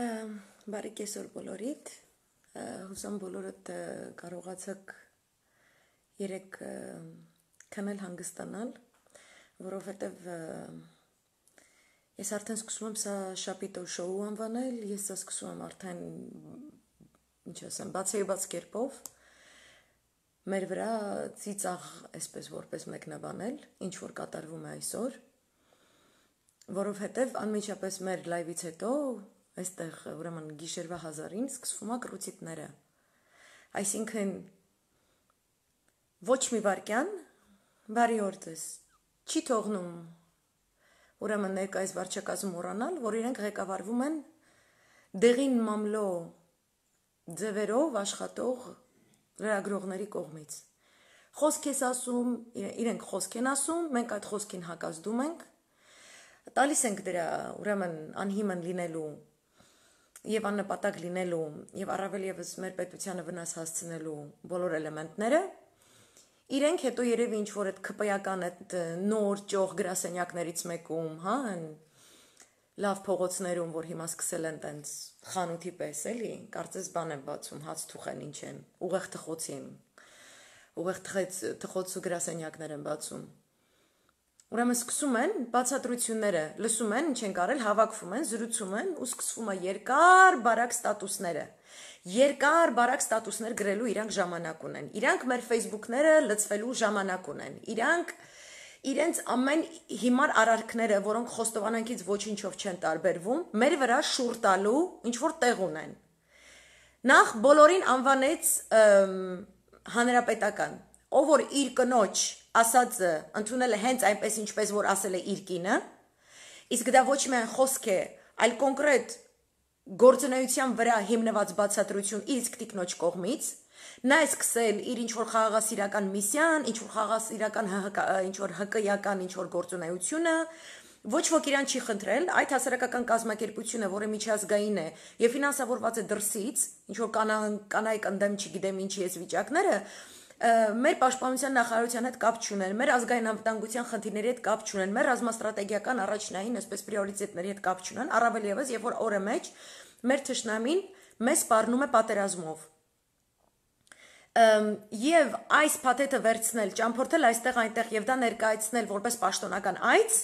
Բարի կեսօր բոլորիդ։ Հուսամ բոլորդ կարողացաք երեք քնել հանգստանալ, որովհետև ես արդեն սկսում եմ սա շապիտո շոու անվանել, ես սա սկսում եմ արդեն ինչ ասեմ, բացեի բաց կերպով մեր վրա ծիծաղ այսպես որպես մեկնաբանել, ինչ որ կատարվում է այսօր, որովհետև անմիջապես մեր լայվից հետո այստեղ ուրեմն գիշերվա 1000-ին սկսվում է կրուցիտները։ Այսինքն ոչ մի վարքյան բարի օր ձեզ չի թողնում ուրեմն ներկայիս վարչակազմ մոռանալ, որ իրենք ղեկավարվում են դեղին մամլո ձևերով աշխատող լրագրողների կողմից։ Խոսք ես ասում, իրենք խոսք են ասում, մենք այդ խոսքին հակազդում ենք, տալիս ենք դրա ուրեմն անհիմն լինելու եւ աննպատակ լինելու եւ առավել եւս մեր պետությանը վնաս հասցնելու բոլոր էլեմենտները իրենք հետո երևի ինչ որ այդ քպայական այդ նոր ճող գրասենյակներից մեկում, հա, այն լավ փողոցներում, որ հիմա սկսել են տենց խանութի պես, էլի, կարծես բան են բացում, հաց թուխեն ինչ են, ուղեղ թխոցին։ Ուղեղ թխեց թխոց ու գրասենյակներ են բացում Ուրեմն սկսում են բացատրությունները, լսում են, ինչ են կարել, հավաքվում են, զրուցում են ու սկսվում է երկար բարակ ստատուսները։ Երկար բարակ ստատուսներ գրելու իրանք ժամանակ ունեն։ Իրանք մեր Facebook-ները լծվելու ժամանակ ունեն։ Իրանք իրենց ամեն հիմար արարքները, որոնք խոստովանանքից ոչինչով չեն տարբերվում, մեր վրա շուր տալու ինչ որ տեղ ունեն։ Նախ բոլորին անվանեց հանրապետական, ով որ իր կնոջ ասածը ընդունել է հենց այնպես ինչպես որ ասել է իր կինը, իսկ դա ոչ միայն խոսք է, այլ կոնկրետ գործունեության վրա հիմնված բացատրություն իր իսկ տիկնոջ կողմից, նա է սկսել իր ինչ որ խաղաղասիրական միսիան, ինչ որ խաղաղասիրական ինչ որ հկայական ինչ որ գործունեությունը, ոչ ոք իրան չի խնդրել, այդ հասարակական կազմակերպությունը, որը միջազգային է եւ ֆինանսավորված է դրսից, ինչ որ կանայք ընդդեմ չգիտեմ ինչի էս վիճակները, մեր պաշտպանության նախարարության հետ կապ չունեն, մեր ազգային անվտանգության խնդիրների հետ կապ չունեն, մեր ռազմաստրատեգիական առաջնային, այսպես պրիորիտետների հետ կապ չունեն, առավել եւս, երբ որ օրը մեջ մեր ճշնամին մեզ սպառնում է պատերազմով։ Եվ այս փաթեթը վերցնել, ճամփորդել այստեղ այնտեղ եւ դա ներկայացնել որպես պաշտոնական այց,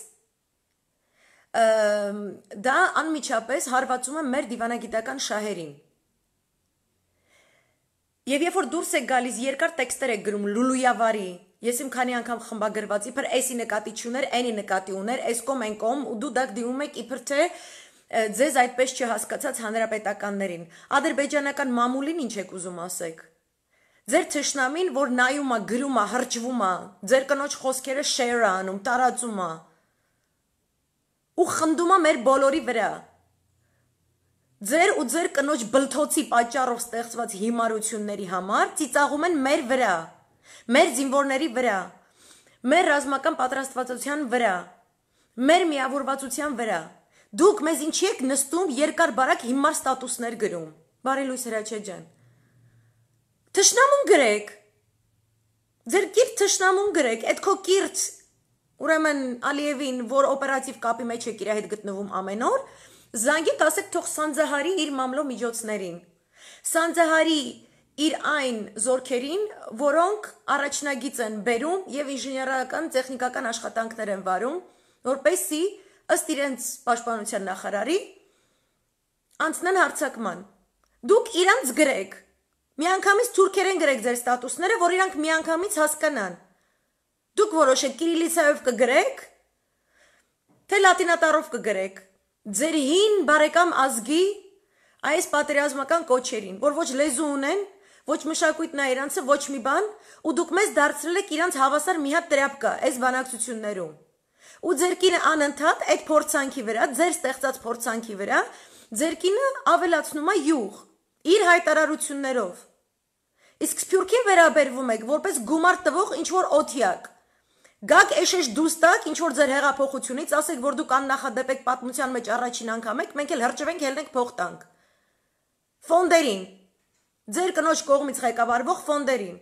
դա անմիջապես հարվածում է մեր դիվանագիտական շահերին Եվ երբ որ դուրս եք գալիս երկար տեքստեր եք գրում լուլույավարի, ես իմ քանի անգամ խմբագրված իբր էսի նկատի չուներ, էնի նկատի ուներ, էս կոմ են կոմ ու դու դակ դիում եք իբր թե ձեզ այդպես չհասկացած հանրապետականներին։ Ադրբեջանական մամուլին ինչ եք ուզում ասեք։ Ձեր թշնամին, որ նայում է, գրում է, հրճվում է, ձեր կնոջ խոսքերը շեյր անում, տարածում է։ Ու խնդում է մեր բոլորի վրա։ Ձեր ու ձեր կնոջ բլթոցի պատճառով ստեղծված հիմարությունների համար ծիծաղում են մեր վրա, մեր զինվորների վրա, մեր ռազմական պատրաստվածության վրա, մեր միավորվածության վրա։ Դուք մեզ ինչի եք նստում երկար բարակ հիմար ստատուսներ գրում։ Բարի լույս Հրաչե ջան։ Թշնամուն գրեք։ Ձեր կիրթ թշնամուն գրեք, այդ քո կիրթ Ուրեմն Ալիևին, որ օպերատիվ կապի մեջ է իր հետ գտնվում ամեն օր, Զանգեք ասեք թող Սանձահարի իր մամլո միջոցներին։ Սանձահարի իր այն զորքերին, որոնք առաջնագիծ են բերում եւ ինժեներական տեխնիկական աշխատանքներ են վարում, որպեսի ըստ իրենց պաշտպանության նախարարի անցնեն հարցակման։ Դուք իրանց գրեք։ Միանգամից թուրքերեն գրեք ձեր ստատուսները, որ իրանք միանգամից հասկանան։ Դուք որոշեք կիրիլիցայով կգրեք, թե լատինատառով կգրեք ձեր հին բարեկամ ազգի այս պատերազմական կոչերին, որ ոչ լեզու ունեն, ոչ մշակույթն է իրանցը, ոչ մի բան, ու դուք մեզ դարձրել եք իրանց հավասար մի հատ տրապկա այս բանակցություններում։ Ու ձեր կինը անընդհատ այդ փորձանքի վրա, ձեր ստեղծած փորձանքի վրա, ձեր կինը ավելացնում է յուղ իր հայտարարություններով։ Իսկ Սփյուռքին վերաբերվում եք որպես գումար տվող ինչ որ օթյակ։ Գաք էշեշ դուստակ, ինչ որ ձեր հեղափոխությունից, ասեք, որ դուք աննախադեպ եք պատմության մեջ առաջին անգամ եք, մենք էլ հրճվենք, ելնենք փող տանք։ Ֆոնդերին։ Ձեր կնոջ կողմից ղեկավարվող ֆոնդերին։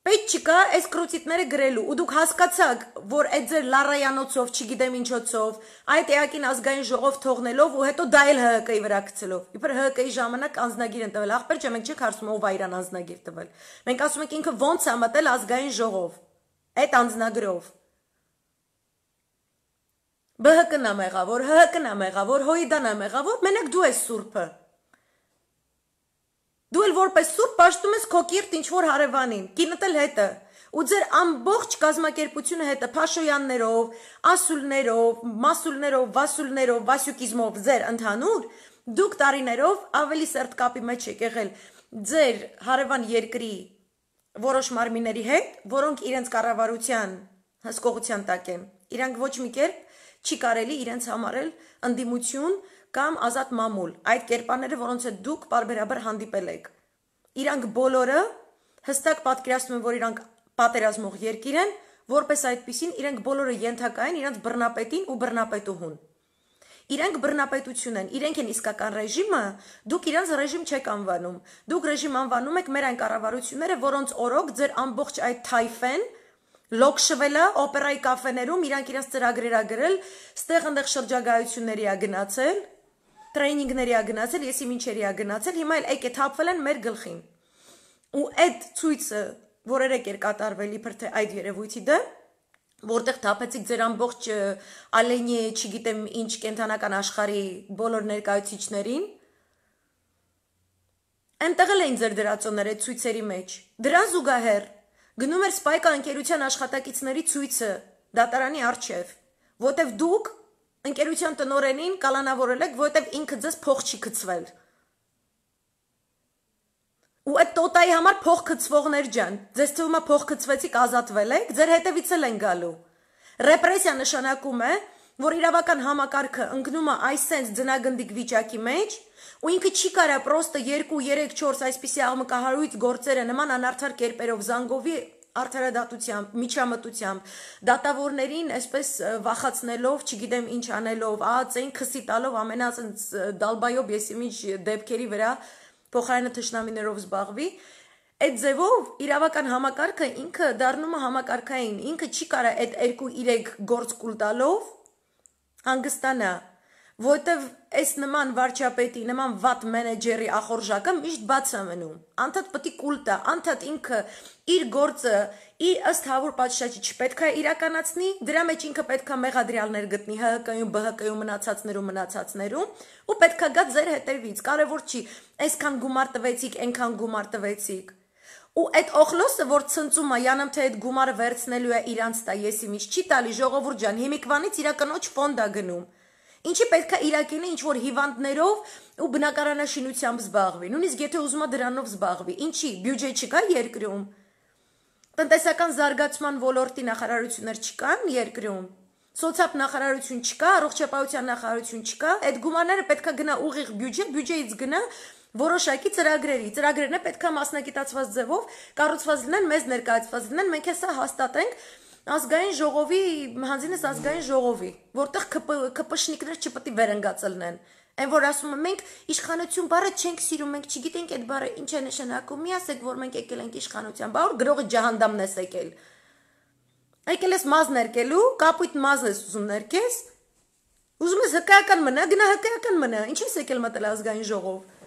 Պետք չկա այս կրուցիտները գրելու ու դուք հասկացաք, որ այդ ձեր լարայանոցով, չգիտեմ ինչոցով, այդ էակին ազգային ժողով թողնելով ու հետո դա էլ ՀՀԿ-ի վրա գցելով։ Իբր ՀՀԿ-ի ժամանակ անznագիր են տվել, ախպեր չէ, մենք չենք հարցում ով այրան անznագիր տվել։ Մենք ասում ենք ինքը ո՞նց է մտել ազգային ժողով։ Այդ անznագրով։ ԲՀԿ-ն է մեղավոր, ՀՀԿ-ն է մեղավոր, հոյդան է մեղավոր, մենակ դու ես սուրբը։ Դու էլ որպես սուրբ պաշտում ես քո կիրթ ինչ որ հարևանին, կինդ էլ հետը։ Ու ձեր ամբողջ կազմակերպությունը հետը Փաշոյաններով, Ասուլներով, Մասուլներով, Վասուլներով, Վասյուկիզմով ձեր ընդհանուր դուք տարիներով ավելի սերտ կապի մեջ եք եղել ձեր հարևան երկրի որոշ մարմինների հետ, որոնք իրենց կառավարության հսկողության տակ են։ Իրանք ոչ մի կերպ չի կարելի իրենց համարել ընդդիմություն կամ ազատ մամուլ։ Այդ կերպարները, որոնց հետ դուք բարբերաբար հանդիպել եք։ Իրանք բոլորը հստակ պատկերացնում են, որ իրանք պատերազմող երկիր են, որպես այդպեսին իրենք բոլորը ենթակա են իրենց բռնապետին ու բռնապետուհուն։ Իրենք բռնապետություն են, իրենք են իսկական ռեժիմը, դուք իրենց ռեժիմ չեք անվանում։ Դուք ռեժիմ անվանում եք մեր այն կառավարությունները, որոնց օրոք ձեր ամբողջ այդ թայֆեն, լոքշվելը օպերայի կաֆեներում իրանք իրենց ծրագրերա գրել, ստեղ ընդեղ շրջագայությունների ա գնացել, տրեյնինգների ա գնացել, եսի ինչերի ա գնացել, հիմա էլ եկե թափվել են մեր գլխին։ Ու այդ ցույցը, որ երեք էր կատարվել իբր թե այդ երևույթի դեմ, որտեղ թափեցիք ձեր ամբողջ ալենի, չգիտեմ ինչ կենթանական աշխարհի բոլոր ներկայացիչներին, այնտեղ էլ էին ձեր դրածոները ցույցերի մեջ։ Դրան զուգահեռ Գնում էր Spike-ը ընկերության աշխատակիցների ցույցը դատարանի արչև, որտեվ դուք ընկերության տնորենին կալանավորել եք, որտեվ ինքը ձեզ փող չի գծվել։ Ու այդ տոտայի համար փող գծվողներ ջան, ձեզ թվում է փող գծվեցիք, ազատվել եք, ձեր հետևից էլ են գալու։ Ռեպրեսիա նշանակում է, որ իրավական համակարգը ընկնում է այսենց ձնագնդիկ վիճակի մեջ, ու ինքը չի կարա պրոստը 2, 3, 4 այսպիսի աղմկահարույց գործերը նման անարդար կերպերով զանգովի արդարադատությամբ, միջամտությամբ, դատավորներին այսպես վախացնելով, չգիտեմ ինչ անելով, ԱԱՑ-ին քսի տալով ամենասենց դալբայով եսիմիջ դեպքերի վրա փոխարենը թշնամիներով զբաղվի, այդ ձևով իրավական համակարգը ինքը դառնում է համակարգային, ինքը չի կարա այդ 2-3 գործ կուլ տալով հանգստանա որտեվ այս նման վարչապետի, նման վատ մենեջերի ախորժակը միշտ բաց է մնում։ Անդադ պետք է կուլ տա, անդադ ինքը իր գործը իր ըստ հավուր պատշաճի չպետք է իրականացնի, դրա մեջ ինքը պետք է մեղադրյալներ գտնի ՀՀԿ-ում, ԲՀԿ-ում մնացածներում, մնացածներում, ու պետք է գա ձեր հետևից։ Կարևոր չի, այսքան գումար տվեցիք, այնքան գումար տվեցիք։ Ու այդ օխլոսը, որ ցնծում է, յանամ թե այդ գումարը վերցնելու է իրանց տա, եսի միջ չի տալի ժողովուրդ ջան, հիմիկվանից իրականոչ ֆոնդ է գնում։ Ինչի պետքա Իրակինը ինչ որ հիվանդներով ու բնակարանաշինությամբ զբաղվի։ Նույնիսկ եթե ուզում է դրանով զբաղվի։ Ինչի բյուջե չկա երկրում։ Տնտեսական զարգացման ոլորտի նախարարություններ չկան երկրում։ Սոցիալ նախարարություն չկա, առողջապահության նախարարություն չկա։ Այդ գումարները պետքա գնա ուղիղ բյուջե, բյուջեից գնա որոշակի ծրագրերի։ Ծրագրերն է պետքա մասնակիտացված ձևով կառուցված լինեն, մեզ ներկայացված լինեն, մենք հեսա հաստատենք ազգային ժողովի հանձինս ազգային ժողովի, որտեղ կպշնիկներ չպետք է վերընկածելնեն։ Այն որ ասում եմ մենք իշխանություն բառը չենք սիրում, մենք չգիտենք այդ բառը ինչ է նշանակում։ Մի ասեք, որ մենք եկել ենք իշխանության, բա որ գրողը ջահանդամն ես եկել։ Եկել ես մազ ներկելու, կապույտ մազ ես ուզում ներկես։ Ուզում ես հկայական մնա, գնա հկայական մնա։ Ինչ ես եկել մտել ազգային ժողով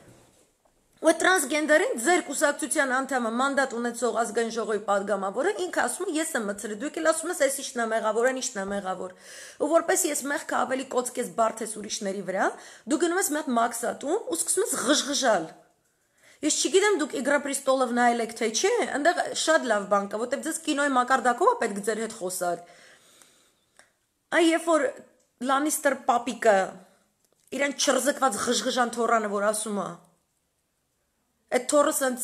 ու այդ տրանսգենդերին ձեր կուսակցության անդամը մանդատ ունեցող ազգային ժողովի падգամավորը ինքը ասում է ես եմ մցրել դուք էլ ասում ես ես ի՞նչն է մեղավոր են ի՞նչն է մեղավոր ու որպես ես մեղքը ավելի կոծկես բարդ ես ուրիշների վրա դու գնում ես մեղք մաքսատում ու սկսում ես ղժղժալ Ես չգիտեմ դուք Իգրա Պրիստոլով նայել եք թե չէ, այնտեղ շատ լավ բան կա, որտեղ ձեզ կինոյի մակարդակով է պետք ձեր հետ խոսալ։ Այ երբ որ Լանիստեր պապիկը իրեն չրզկված ղժղժան թորանը որ ասում է, այդ թորը սենց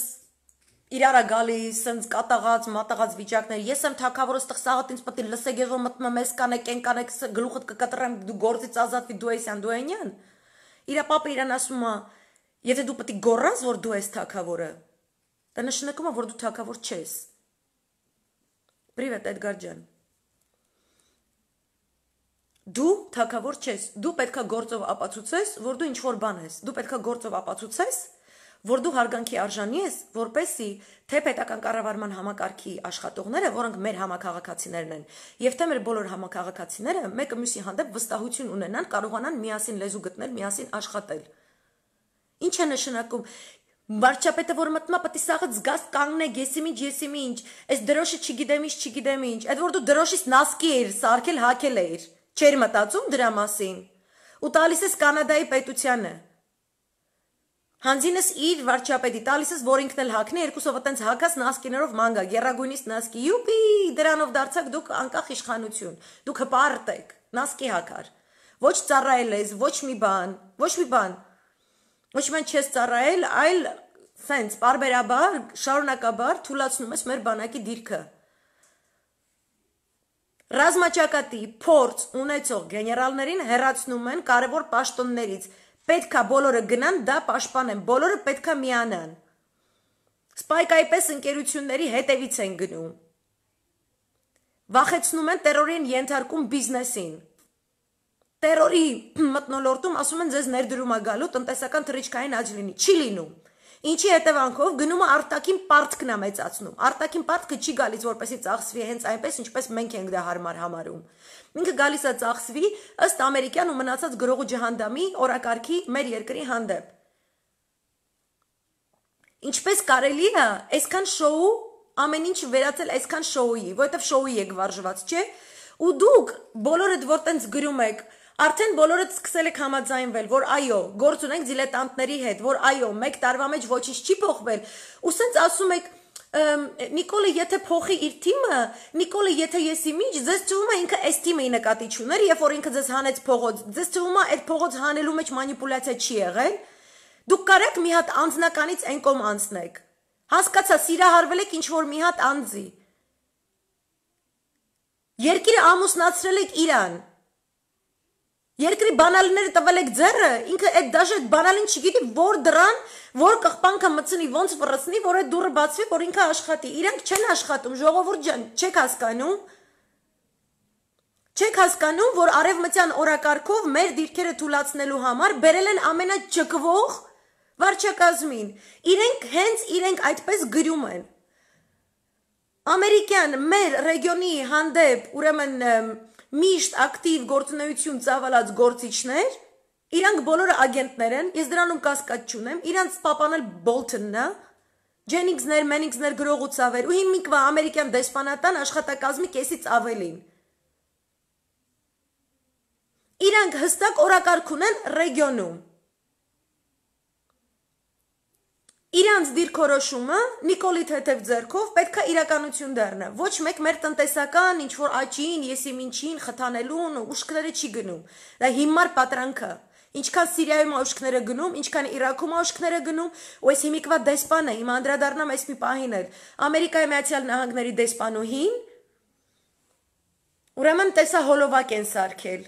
իրարա գալիս, սենց կատաղած, մատաղած վիճակներ։ Ես եմ թակավորը ստեղ սաղատ ինձ պետք է լսեք եւ մտնում ես կանեք, են կանեք, գլուխդ կկտրեմ, դու գործից ազատվի դու էսյան, դու այնյան։ Իրա պապը իրան ասում է, եթե դու պետք է գոռաս, որ դու ես թակավորը, դա նշանակում է, որ դու թակավոր չես։ Պրիվետ Էդգար ջան։ Դու թակավոր չես։ Դու պետքա գործով ապացուցես, որ դու ինչ որ բան ես։ Դու պետքա գործով ապացուցես, որ դու հարգանքի արժանի ես, որպեսի թե պետական կառավարման համակարգի աշխատողները, որոնք մեր համակարգացիներն են, եւ թե մեր բոլոր համակարգացիները մեկը մյուսի հանդեպ վստահություն ունենան, կարողանան միասին լեզու գտնել, միասին աշխատել։ Ինչ է նշանակում Վարչապետը որ մտնում է, պետք է սաղը զգաս կանգնե, եսի ինչ, եսի ինչ, այս դրոշը չգիտեմ ինչ, չգիտեմ ինչ, այդ որ դու դրոշից նասկի էիր, սարքել, հակել էիր, չեր մտածում դրա մասին։ Ու տալիս ես Կանադայի պետությանը։ Հանձինս իր վարչապետի տալիս ես, որ ինքն էլ հակնի, երկուսով այտենց հակած նասկիներով մանգա, գերագույնից նասկի, յուպի, դրանով դարձակ դուք անկախ իշխանություն, դուք հպարտ եք, նասկի հակար։ Ոչ ծառայել ես, ոչ մի բան, ոչ մի բան։ Ոչ մի բան չես ծառայել, այլ սենց բարբերաբար, շարունակաբար թույլաtsնում ես մեր բանակի դիրքը։ Ռազմաճակատի փորձ ունեցող գեներալներին հերացնում են կարևոր պաշտոններից Պետքա բոլորը գնան դա պաշտպանեն, բոլորը պետքա միանան։ Սպայկայի պես ընկերությունների հետևից են գնում։ Վախեցնում են terror-ին ենթարկում բիզնեսին։ Terror-ի մտնոլորտում ասում են ձեզ ներդրում է գալու տնտեսական թռիչքային աճ լինի։ Չի լինում։ Ինչի հետևանքով գնում է արտակին պարտքն է մեծացնում։ Արտակին պարտքը չի գալիս որպեսի ծախսվի հենց այնպես, ինչպես մենք ենք դա հարմար համարում։ Ինքը գալիս է ծախսվի ըստ ամերիկյան ու մնացած գրողու ջհանդամի օրակարգի մեր երկրի հանդեպ։ Ինչպես կարելի է այսքան շոու ամեն ինչ վերածել այսքան շոուի, որովհետև շոուի եք վարժված, չէ՞։ Ու դուք բոլորդ որ տենց գրում եք, Արդեն բոլորդ սկսել եք համաձայնվել, որ այո, գործ ունենք դիլետանտների հետ, որ այո, 1 տարվա մեջ ոչինչ չի փոխվել։ Ու սենց ասում եք, Նիկոլը եթե փոխի իր թիմը, Նիկոլը եթե ես իմիջ, ձեզ թվում է ինքը այս թիմը ի նկատի չուներ, երբ որ ինքը ձեզ հանեց փողոց, ձեզ թվում է այդ փողոց հանելու մեջ մանիպուլյացիա չի եղել։ Դուք կարեք մի հատ անձնականից այն կողմ անցնեք։ Հասկացա, սիրահարվել եք ինչ որ մի հատ անձի։ Երկիրը ամուսնացրել եք իրան, Երկրի բանալիները տվել եք ձեռը, ինքը այդ դաժե բանալին չգիտի որ դրան, որ կղպանքը մցնի, ոնց վռցնի, որ այդ դուրը բացվի, որ ինքը աշխատի։ Իրանք չեն աշխատում, ժողովուրդ ջան, չեք հասկանում։ Չեք հասկանում, որ արևմտյան օրակարգով մեր դիրքերը թույլատնելու համար բերել են ամենաճկվող վարչակազմին։ Իրենք հենց իրենք այդպես գրում են։ Ամերիկյան մեր ռեգիոնի հանդեպ, ուրեմն միշտ ակտիվ գործունեություն ծավալած գործիչներ, իրանք բոլորը ագենտներ են, ես դրանում կասկած չունեմ, իրանց պապանել Բոլթոնն է, Ջենինգսներ, Մենինգսներ գրողու ցավեր ու հիմիկվա ամերիկյան դեսպանատան աշխատակազմի կեսից ավելին։ Իրանք հստակ օրակարգ ունեն ռեգիոնում։ Իրանց դիրքորոշումը Նիկոլի թեթև ձեռքով պետքա իրականություն դառնա։ Ոչ մեկ մեր տնտեսական ինչ որ աճին, եսիմ ինչին խթանելուն ուշքները չի գնում։ Դա հիմար պատրանքը։ Ինչքան Սիրիայում ուշքները գնում, ինչքան Իրաքում ուշքները գնում, ու այս հիմիկվա դեսպանը, հիմա անդրադառնամ այս մի պահին էլ։ Ամերիկայի Միացյալ Նահանգների դեսպանուհին ուրեմն տեսա հոլովակ են սարքել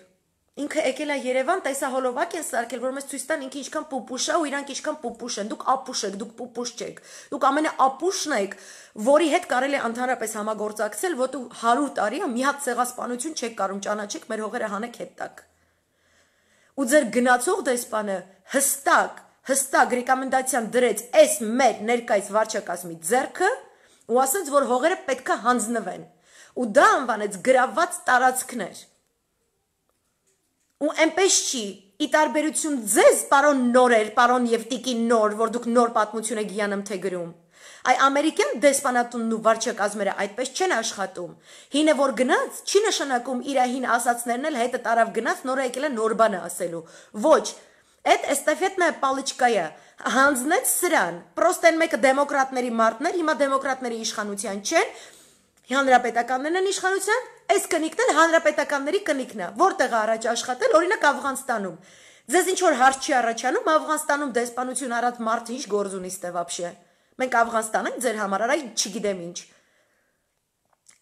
Ինքը եկել է Երևան, տեսա հոլովակ են սարքել, որ մեզ ցույց տան ինքը ինչքան պուպուշ է ու իրանք ինչքան պուպուշ են։ Դուք ապուշ եք, դուք պուպուշ չեք։ Դուք ամենաապուշն եք, որի հետ կարելի է ընդհանրապես համագործակցել, որ դու 100 տարի է մի հատ ցեղասպանություն չեք կարող ճանաչեք, մեր հողերը հանեք հետ տակ։ Ու ձեր գնացող դեսպանը հստակ, հստակ ռեկոմենդացիան դրեց այս մեր ներկայիս վարչակազմի ձեռքը ու ասաց, որ հողերը պետքա հանձնվեն։ Ու դա անվանեց գրաված տարածքներ ու այնպես չի ի տարբերություն ձեզ պարոն նորեր, պարոն եւ տիկին նոր, որ դուք նոր պատմություն եք գիանում թե գրում։ Այ ամերիկյան դեսպանատունն ու վարչակազմերը այդպես չեն աշխատում։ Հինը որ գնաց, չի նշանակում իր հին ասացներն էլ հետը տարավ գնաց, նորը եկել է նոր բանը ասելու։ Ոչ, Այդ էստաֆետնա պալիչկայա հանձնեց սրան։ Պրոստ են մեկը դեմոկրատների մարտներ, հիմա դեմոկրատների իշխանության չեն, հանրապետականներն են իշխանության, այս կնիկն էլ հանրապետականների կնիկն է, որտեղ առաջ աշխատել, օրինակ Աֆղանստանում։ Ձեզ ինչ որ հարց չի առաջանում, Աֆղանստանում դեսպանություն արած մարդ ինչ գործ ունի ստե вообще։ Մենք Աֆղանստան ենք ձեր համար, արա չգիտեմ ինչ։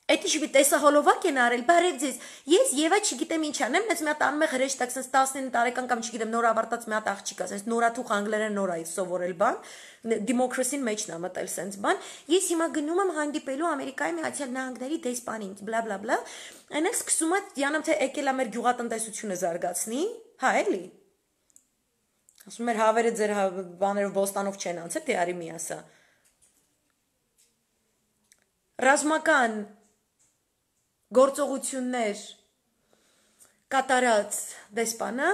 Այդ ինչ մի տեսահոլովակ են արել, բարև ձեզ։ Ես Եվա չգիտեմ ինչ անեմ, մեծ մի հատ անում է հրեշտակ, sense 19 տարեկան կամ չգիտեմ, նոր ավարտած մի հատ աղջիկ sense նորաթուխ անգլերեն նոր է սովորել բան, democracy-ին մեջն է մտել sense բան։ Ես հիմա գնում եմ հանդիպելու Ամերիկայի Միացյալ Նահանգների դեսպանին, բլա բլա բլա։ Այնեք սկսում է դիանամ թե եկել է մեր գյուղատնտեսությունը զարգացնի, հա էլի։ Ասում էր հավերը ձեր բաներով բոստանով չեն անցել, թե արի մի ասա։ Ռազմական գործողություններ կատարած դեսպանը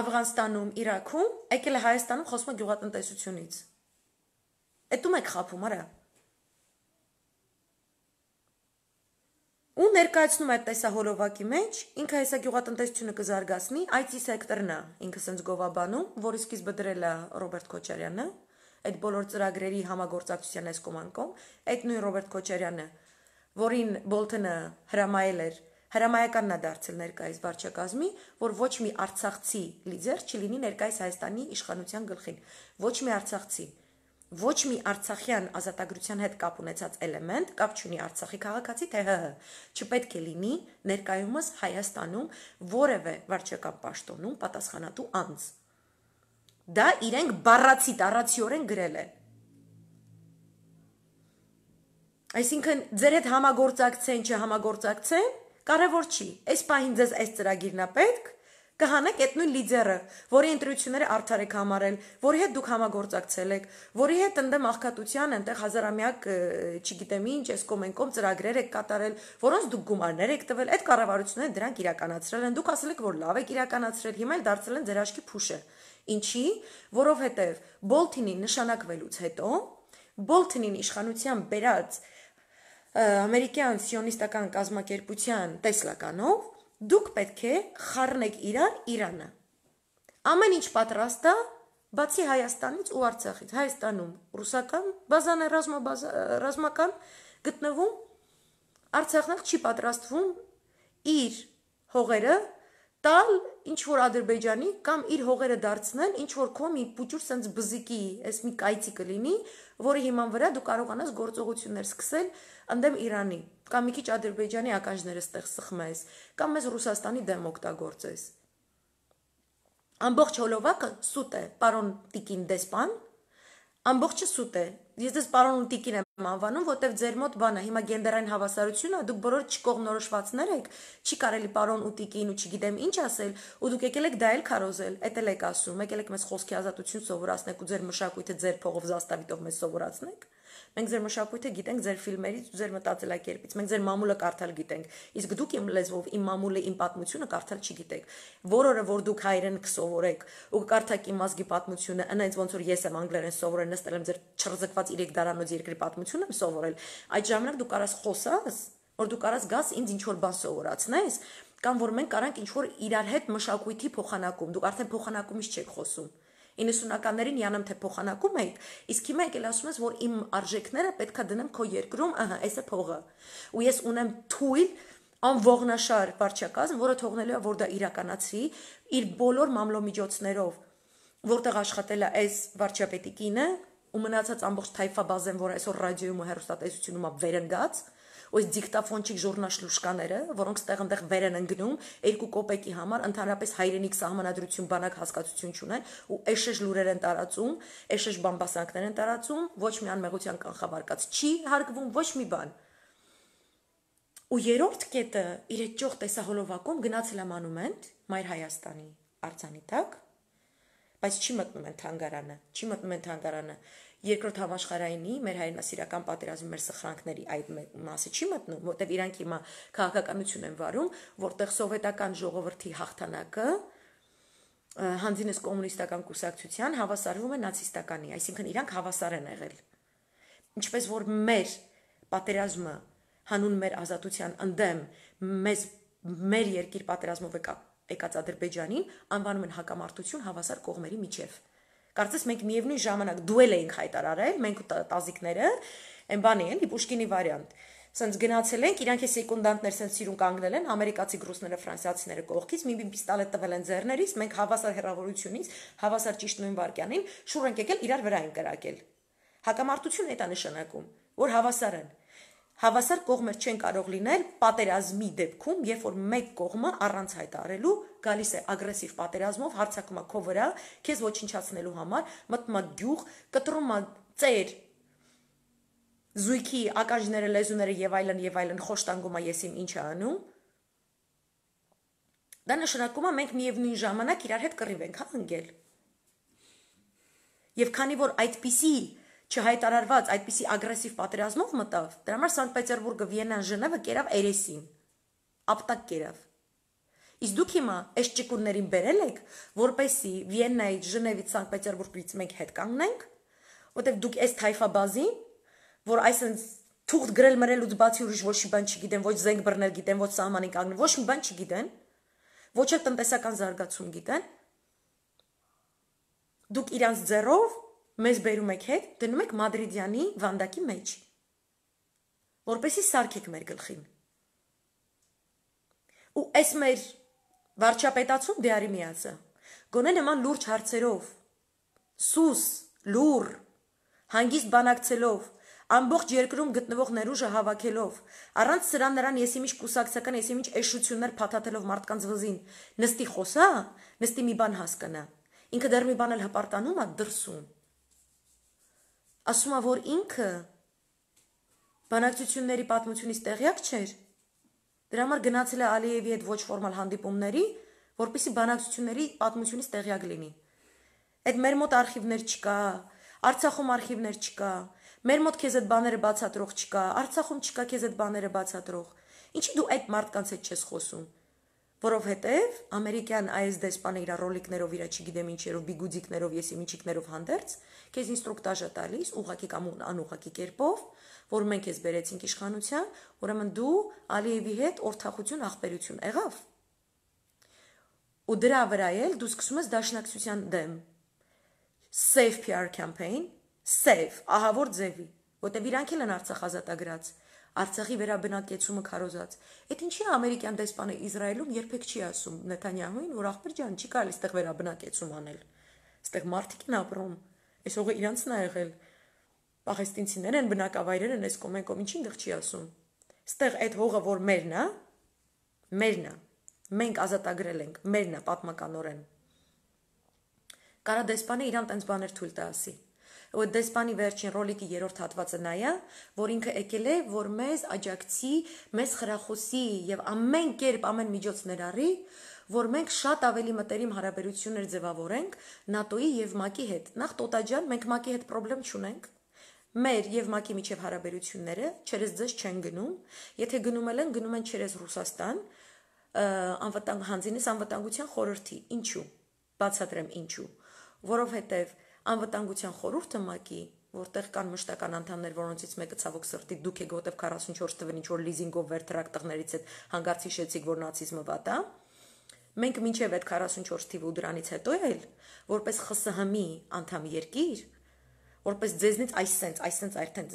Աֆղանստանում, Իրաքում, եկել է Հայաստանում խոսում է գյուղատնտեսությունից։ Էդու մեկ խափում, արա։ Ու ներկայացնում այդ տեսահոլովակի մեջ ինքը հեսա գյուղատնտեսությունը կզարգացնի, IT սեկտորն է, ինքը սենց գովաբանում, որի սկիզբը դրել է Ռոբերտ Քոչարյանը, այդ բոլոր ծրագրերի համագործակցության այս կոմանկում, այդ նույն Ռոբերտ Քոչարյանը, որին Բոլթոնը հրամայել էր հրամայականն է դարձել ներկայիս վարչակազմի, որ ոչ մի արցախցի լիդեր չլինի ներկայիս Հայաստանի իշխանության գլխին։ Ոչ մի արցախցի ոչ մի արցախյան ազատագրության հետ կապ ունեցած էլեմենտ կապ չունի արցախի քաղաքացի թե ՀՀ չպետք է լինի ներկայումս Հայաստանում որևէ վարչական պաշտոնում պատասխանատու անձ դա իրենք բառացի տարածիորեն գրել են այսինքն ձեր հետ համագործակցեն չհամագործակցեն Կարևոր չի։ Այս պահին ձեզ այս ծրագիրն է պետք, կհանեք այդ նույն լիդերը, որի ընտրությունները արդար եք համարել, որի հետ դուք համագործակցել եք, որի հետ ընդդեմ աղքատության այնտեղ հազարամյակ, չգիտեմ ինչ, այս կոմենկոմ ծրագրեր եք կատարել, որոնց դուք գումարներ եք տվել, այդ կառավարությունները դրանք իրականացրել են։ Դուք ասել եք, որ լավ եք իրականացրել, հիմա էլ դարձել են ձեր աչքի փուշը։ Ինչի? Որովհետև Բոլթինին նշանակվելուց հետո Բոլթինին իշխանության բերած ամերիկյան սիոնիստական կազմակերպության տեսլականով դուք պետք է խառնեք իրար Իրանը։ Ամեն ինչ պատրաստ է, բացի Հայաստանից ու Արցախից։ Հայաստանում ռուսական բազան է ռազմական գտնվում, Արցախն չի պատրաստվում իր հողերը տալ ինչ որ Ադրբեջանի կամ իր հողերը դարձնել ինչ որ քո մի փուճուր sense բզիկի, այս մի կայցի կլինի, որի հիման վրա դու կարողանաս գործողություններ սկսել ընդդեմ Իրանի կամ մի քիչ Ադրբեջանի ականջները ստեղ սխմես կամ մեզ Ռուսաստանի դեմ օգտագործես ամբողջ հոլովակը սուտ է պարոն Տիկին դեսպան ամբողջը սուտ է ես դες պարոն Տիկին եմ անվանում որտեվ ձեր մոտ բանը հիմա գենդերային հավասարությունը դուք բոլոր չկողնորոշվածներ եք չի կարելի պարոն Ուտիկին ու չգիտեմ ինչ ասել ու դուք եկել եք դա էլ քարոզել էդ էլ եք ասում եկել եք մեզ խոսքի ազատություն սովորացնեք ու ձեր մշակույթը ձեր փողով զաստավիտով մեզ սովորացնեք Մենք ձեր մշակույթը գիտենք ձեր ֆիլմերից ու ձեր մտածելակերպից։ Մենք ձեր մամուլը կարդալ գիտենք։ Իսկ դուք իմ լեզվով իմ մամուլը, իմ պատմությունը կարդալ չգիտեք։ Որորը որ դուք հայերեն կսովորեք ու կարդաք իմ ազգի պատմությունը, այնց ոնց որ ես եմ անգլերեն սովորել, նստել եմ ձեր չրզկված 3 դարանոց երկրի պատմությունը եմ սովորել, այդ ժամանակ դու կարաս խոսաս, որ դու կարաս գաս ինձ ինչ որ բան սովորացնես, կամ որ մենք կարանք ինչ որ իրար հետ մշակույթի փոխանակում։ Դուք արդեն փոխանակումից չեք խոսում 90-ականներին յանամ թե փոխանակում էիք, իսկ հիմա եկել ասում ես, որ իմ արժեքները պետքա դնեմ քո երկրում, ահա, այս է փողը։ Ու ես ունեմ թույլ անողնաշար վարչակազմ, որը թողնելու է, որ դա իրականացի իր բոլոր մամլոմիջոցներով, որտեղ աշխատել է այս վարչապետի կինը, ու մնացած ամբողջ թայֆա բազեն, որ այսօր ռադիոյում ու հեռուստատեսությունում է վերընկած, այս դիկտաֆոնչիկ ժուրնաշլուշկաները, որոնք ստեղ այնտեղ վեր են ընկնում երկու կոպեկի համար, ընդհանրապես հայրենիք սահմանադրություն բանակ հասկացություն չունեն ու էշեշ լուրեր են տարածում, էշեշ բամբասանքներ են տարածում, ոչ մի անմեղության կանխավարկած չի հարգվում ոչ մի բան։ Ու երրորդ կետը իր այդ ճոխ տեսահոլովակում գնացել է մանումենտ Մայր Հայաստանի արձանի տակ, բայց չի մտնում են թանգարանը, չի մտնում են թանգարանը երկրորդ համաշխարհայինի մեր հայրենասիրական պատերազմի մեր սխրանքների այդ մասը չի մտնում, որտեղ իրանք հիմա քաղաքականություն են վարում, որտեղ սովետական ժողովրդի հաղթանակը հանձինես կոմունիստական կուսակցության հավասարվում է նացիստականի, այսինքն իրանք հավասար են եղել։ Ինչպես որ մեր պատերազմը հանուն մեր ազատության ընդդեմ մեզ մեր երկիր պատերազմով եկա եկած Ադրբեջանին անվանում են հակամարտություն հավասար կողմերի միջև։ Կարծես մենք միևնույն ժամանակ դուել էինք հայտարարել, մենք տազիկները, այն բանի էլի Պուշկինի վարիանտ։ Սենց գնացել ենք, իրանք է սեկունդանտներ սենց սիրուն կանգնել են, ամերիկացի գրուսները, ֆրանսիացիները կողքից, մի պիստոլետ տվել են ձեռներից, մենք հավասար հերավորությունից, հավասար ճիշտ նույն վարքյանին շուռ ենք եկել իրար վրա են կրակել։ Հակամարտություն է դա նշանակում, որ հավասար են հավասար կողմեր չեն կարող լինել պատերազմի դեպքում, երբ որ մեկ կողմը առանց հայտարարելու գալիս է ագրեսիվ պատերազմով, հարձակում է քո վրա, քեզ ոչնչացնելու համար, մտնում է գյուղ, կտրում է ծեր զույգի ակաժները, լեզուները եւ այլն եւ այլն խոշտանգում է ես իմ ինչ անում։ Դա նշանակում է մենք միևնույն ժամանակ իրար հետ կռիվ ենք հա ընկել։ Եվ քանի որ այդպիսի չհայտարարված այդպիսի ագրեսիվ պատերազմով մտավ, դրա համար Սանկտ Պետերբուրգը, Վիեննան, Ժնևը կերավ երեսին։ Ապտակ կերավ։ Իսկ դուք հիմա այս ճկուններին բերել եք, որպեսի Վիեննայից, Ժնևից, Սանկտ Պետերբուրգից մենք հետ կանգնենք, որտեղ դուք այս թայֆաբազին, որ այսպես թուղթ գրել մրելուց բացի ուրիշ ոչ մի բան չգիտեն, ոչ զենք բռնել գիտեն, ոչ սահմանին կանգնել, ոչ մի բան չգիտեն, ոչ էլ տնտեսական զարգացում գիտեն, դուք իրանց ձեռով մեզ բերում եք հետ, դնում եք Մադրիդյանի վանդակի մեջ, որպեսի սարքեք մեր գլխին։ Ու այս մեր վարչապետացում դեարի միացը։ Գոնե նման լուրջ հարցերով սուս, լուր, հանգիստ բանակցելով, ամբողջ երկրում գտնվող ներուժը հավաքելով, առանց սրան նրան եսիմիջ կուսակցական, եսիմիջ էշություններ փաթաթելով մարդկանց վզին, նստի խոսա, նստի մի բան հասկանա։ Ինքը դեռ մի բան էլ հպարտանում է դրսում։ Ասում է, որ ինքը բանակցությունների պատմությունից տեղյակ չէր, Դրա համար գնացել է Ալիևի հետ ոչ ֆորմալ հանդիպումների, որպիսի բանակցությունների պատմությունից տեղյակ լինի։ Այդ մեր մոտ արխիվներ չկա, Արցախում արխիվներ չկա, մեր մոտ քեզ այդ բաները բացատրող չկա, Արցախում չկա քեզ այդ բաները բացատրող։ Ինչի դու այդ մարդկանց հետ չես խոսում որովհետև ամերիկյան այս դեսպանը իր ռոլիկներով իր չգիտեմ ինչերով բիգուդիկներով եսի միջիկներով հանդերձ քեզ ինստրուկտաժ է տալիս ուղակի կամ անուղակի կերպով որ մենք ես բերեցինք իշխանության, ուրեմն դու Ալիևի հետ օրթախություն աղբերություն եղավ։ Ու դրա վրա էլ դու սկսում ես դաշնակցության դեմ. Safe PR campaign, safe, ահա որ ձևի, որտեվ իրանք էլ են Արցախ ազատագրած, Արցախի վերաբնակեցումը քարոզած։ Այդ ինչի ամերիկյան դեսպանը Իսրայելում երբեք չի ասում Նեթանյահուին, որ ախպեր ջան, չի կարելի այստեղ վերաբնակեցում անել։ Այստեղ մարդիկ են ապրում։ Այս հողը իրանցն է եղել պաղեստինցիներ են, բնակավայրեր են, այս կոմ են կոմ, ինչին չի ասում։ Ստեղ այդ հողը, որ մերն է, մերն է։ Մենք ազատագրել ենք, մերն է պատմականորեն։ Կարա դեսպանը իրան տենց բաներ թույլ տա ասի։ Ու դեսպանի վերջին ռոլիկի երրորդ հատվածը նա է, որ ինքը եկել է, որ մեզ աջակցի, մեզ խրախուսի եւ ամեն կերպ ամեն միջոց ներառի, որ մենք շատ ավելի մտերիմ հարաբերություններ ձևավորենք ՆԱՏՕ-ի եւ ՄԱԿ-ի հետ։ Նախ Տոտաջան, մենք ՄԱԿ-ի հետ խնդրեմ չունենք մեր եւ ՄԱԿ-ի միջև հարաբերությունները չերես ձեզ չեն գնում, եթե գնում են, գնում են չերես Ռուսաստան, անվտանգ հանձինես անվտանգության խորհրդի։ Ինչու։ Բացատրեմ ինչու։ Որովհետեւ անվտանգության խորհուրդը ՄԱԿ-ի որտեղ կան մշտական անդամներ, որոնցից մեկը ցավոք սրտի դուք եք որտեղ 44 թվին ինչ որ լիզինգով վերտրակ տղներից հետ հանգարց հիշեցիք, որ նացիզմը վատ է։ Մենք մինչև այդ 44 թիվը ու դրանից հետո էլ որպես ԽՍՀՄ-ի անդամ երկիր որպես ձեզնից այսսենց, այսսենց արդեն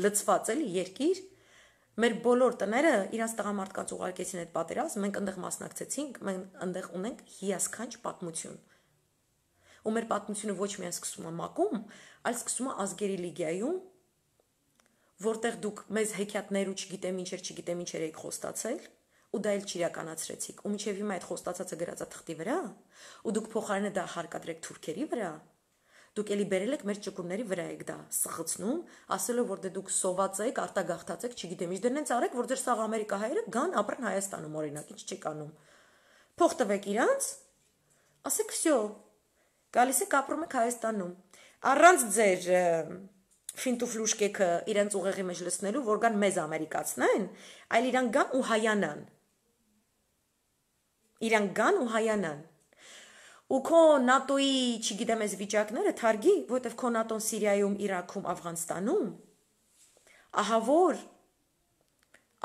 լծված էլի երկիր, մեր բոլոր տները իրանց տղամարդկանց ուղարկեցին այդ պատերազմ, մենք այնտեղ մասնակցեցինք, մենք այնտեղ ունենք հիասքանչ պատմություն։ Ու մեր պատմությունը ոչ միայն սկսում է մակում, այլ սկսում է ազգերի լիգայում, որտեղ դուք մեզ հեքիաթներ ու չգիտեմ ինչեր, չգիտեմ ինչեր եք խոստացել, ու դա էլ չիրականացրեցիք։ Ու միջև հիմա այդ խոստացածը գրած է թղթի վրա, ու դուք փոխարենը դա հարկադրեք թուրքերի վրա, Դուք էլի բերել եք մեր ճկունների վրա եք դա սխացնում, ասելով որ դե դուք սոված եք, արտագաղթած եք, չգիտեմ, ինչ դրնենց արեք, որ ձեր սաղ Ամերիկահայերը գան ապրեն Հայաստանում օրինակ, ինչ չեք անում։ Փող տվեք իրանց, ասեք վсё, գալիս եք ապրում եք Հայաստանում։ Առանց ձեր ֆինտուֆլուշկեքը իրենց ուղեղի մեջ լցնելու, որ գան մեզ ամերիկացնեն, այլ իրան գան ու հայանան։ Իրան գան ու հայանան ու քո ՆԱՏՕ-ի, չգիտեմ, այս վիճակները թարգի, որովհետև քո ՆԱՏՕ-ն Սիրիայում, Իրաքում, Աֆղանստանում ահա որ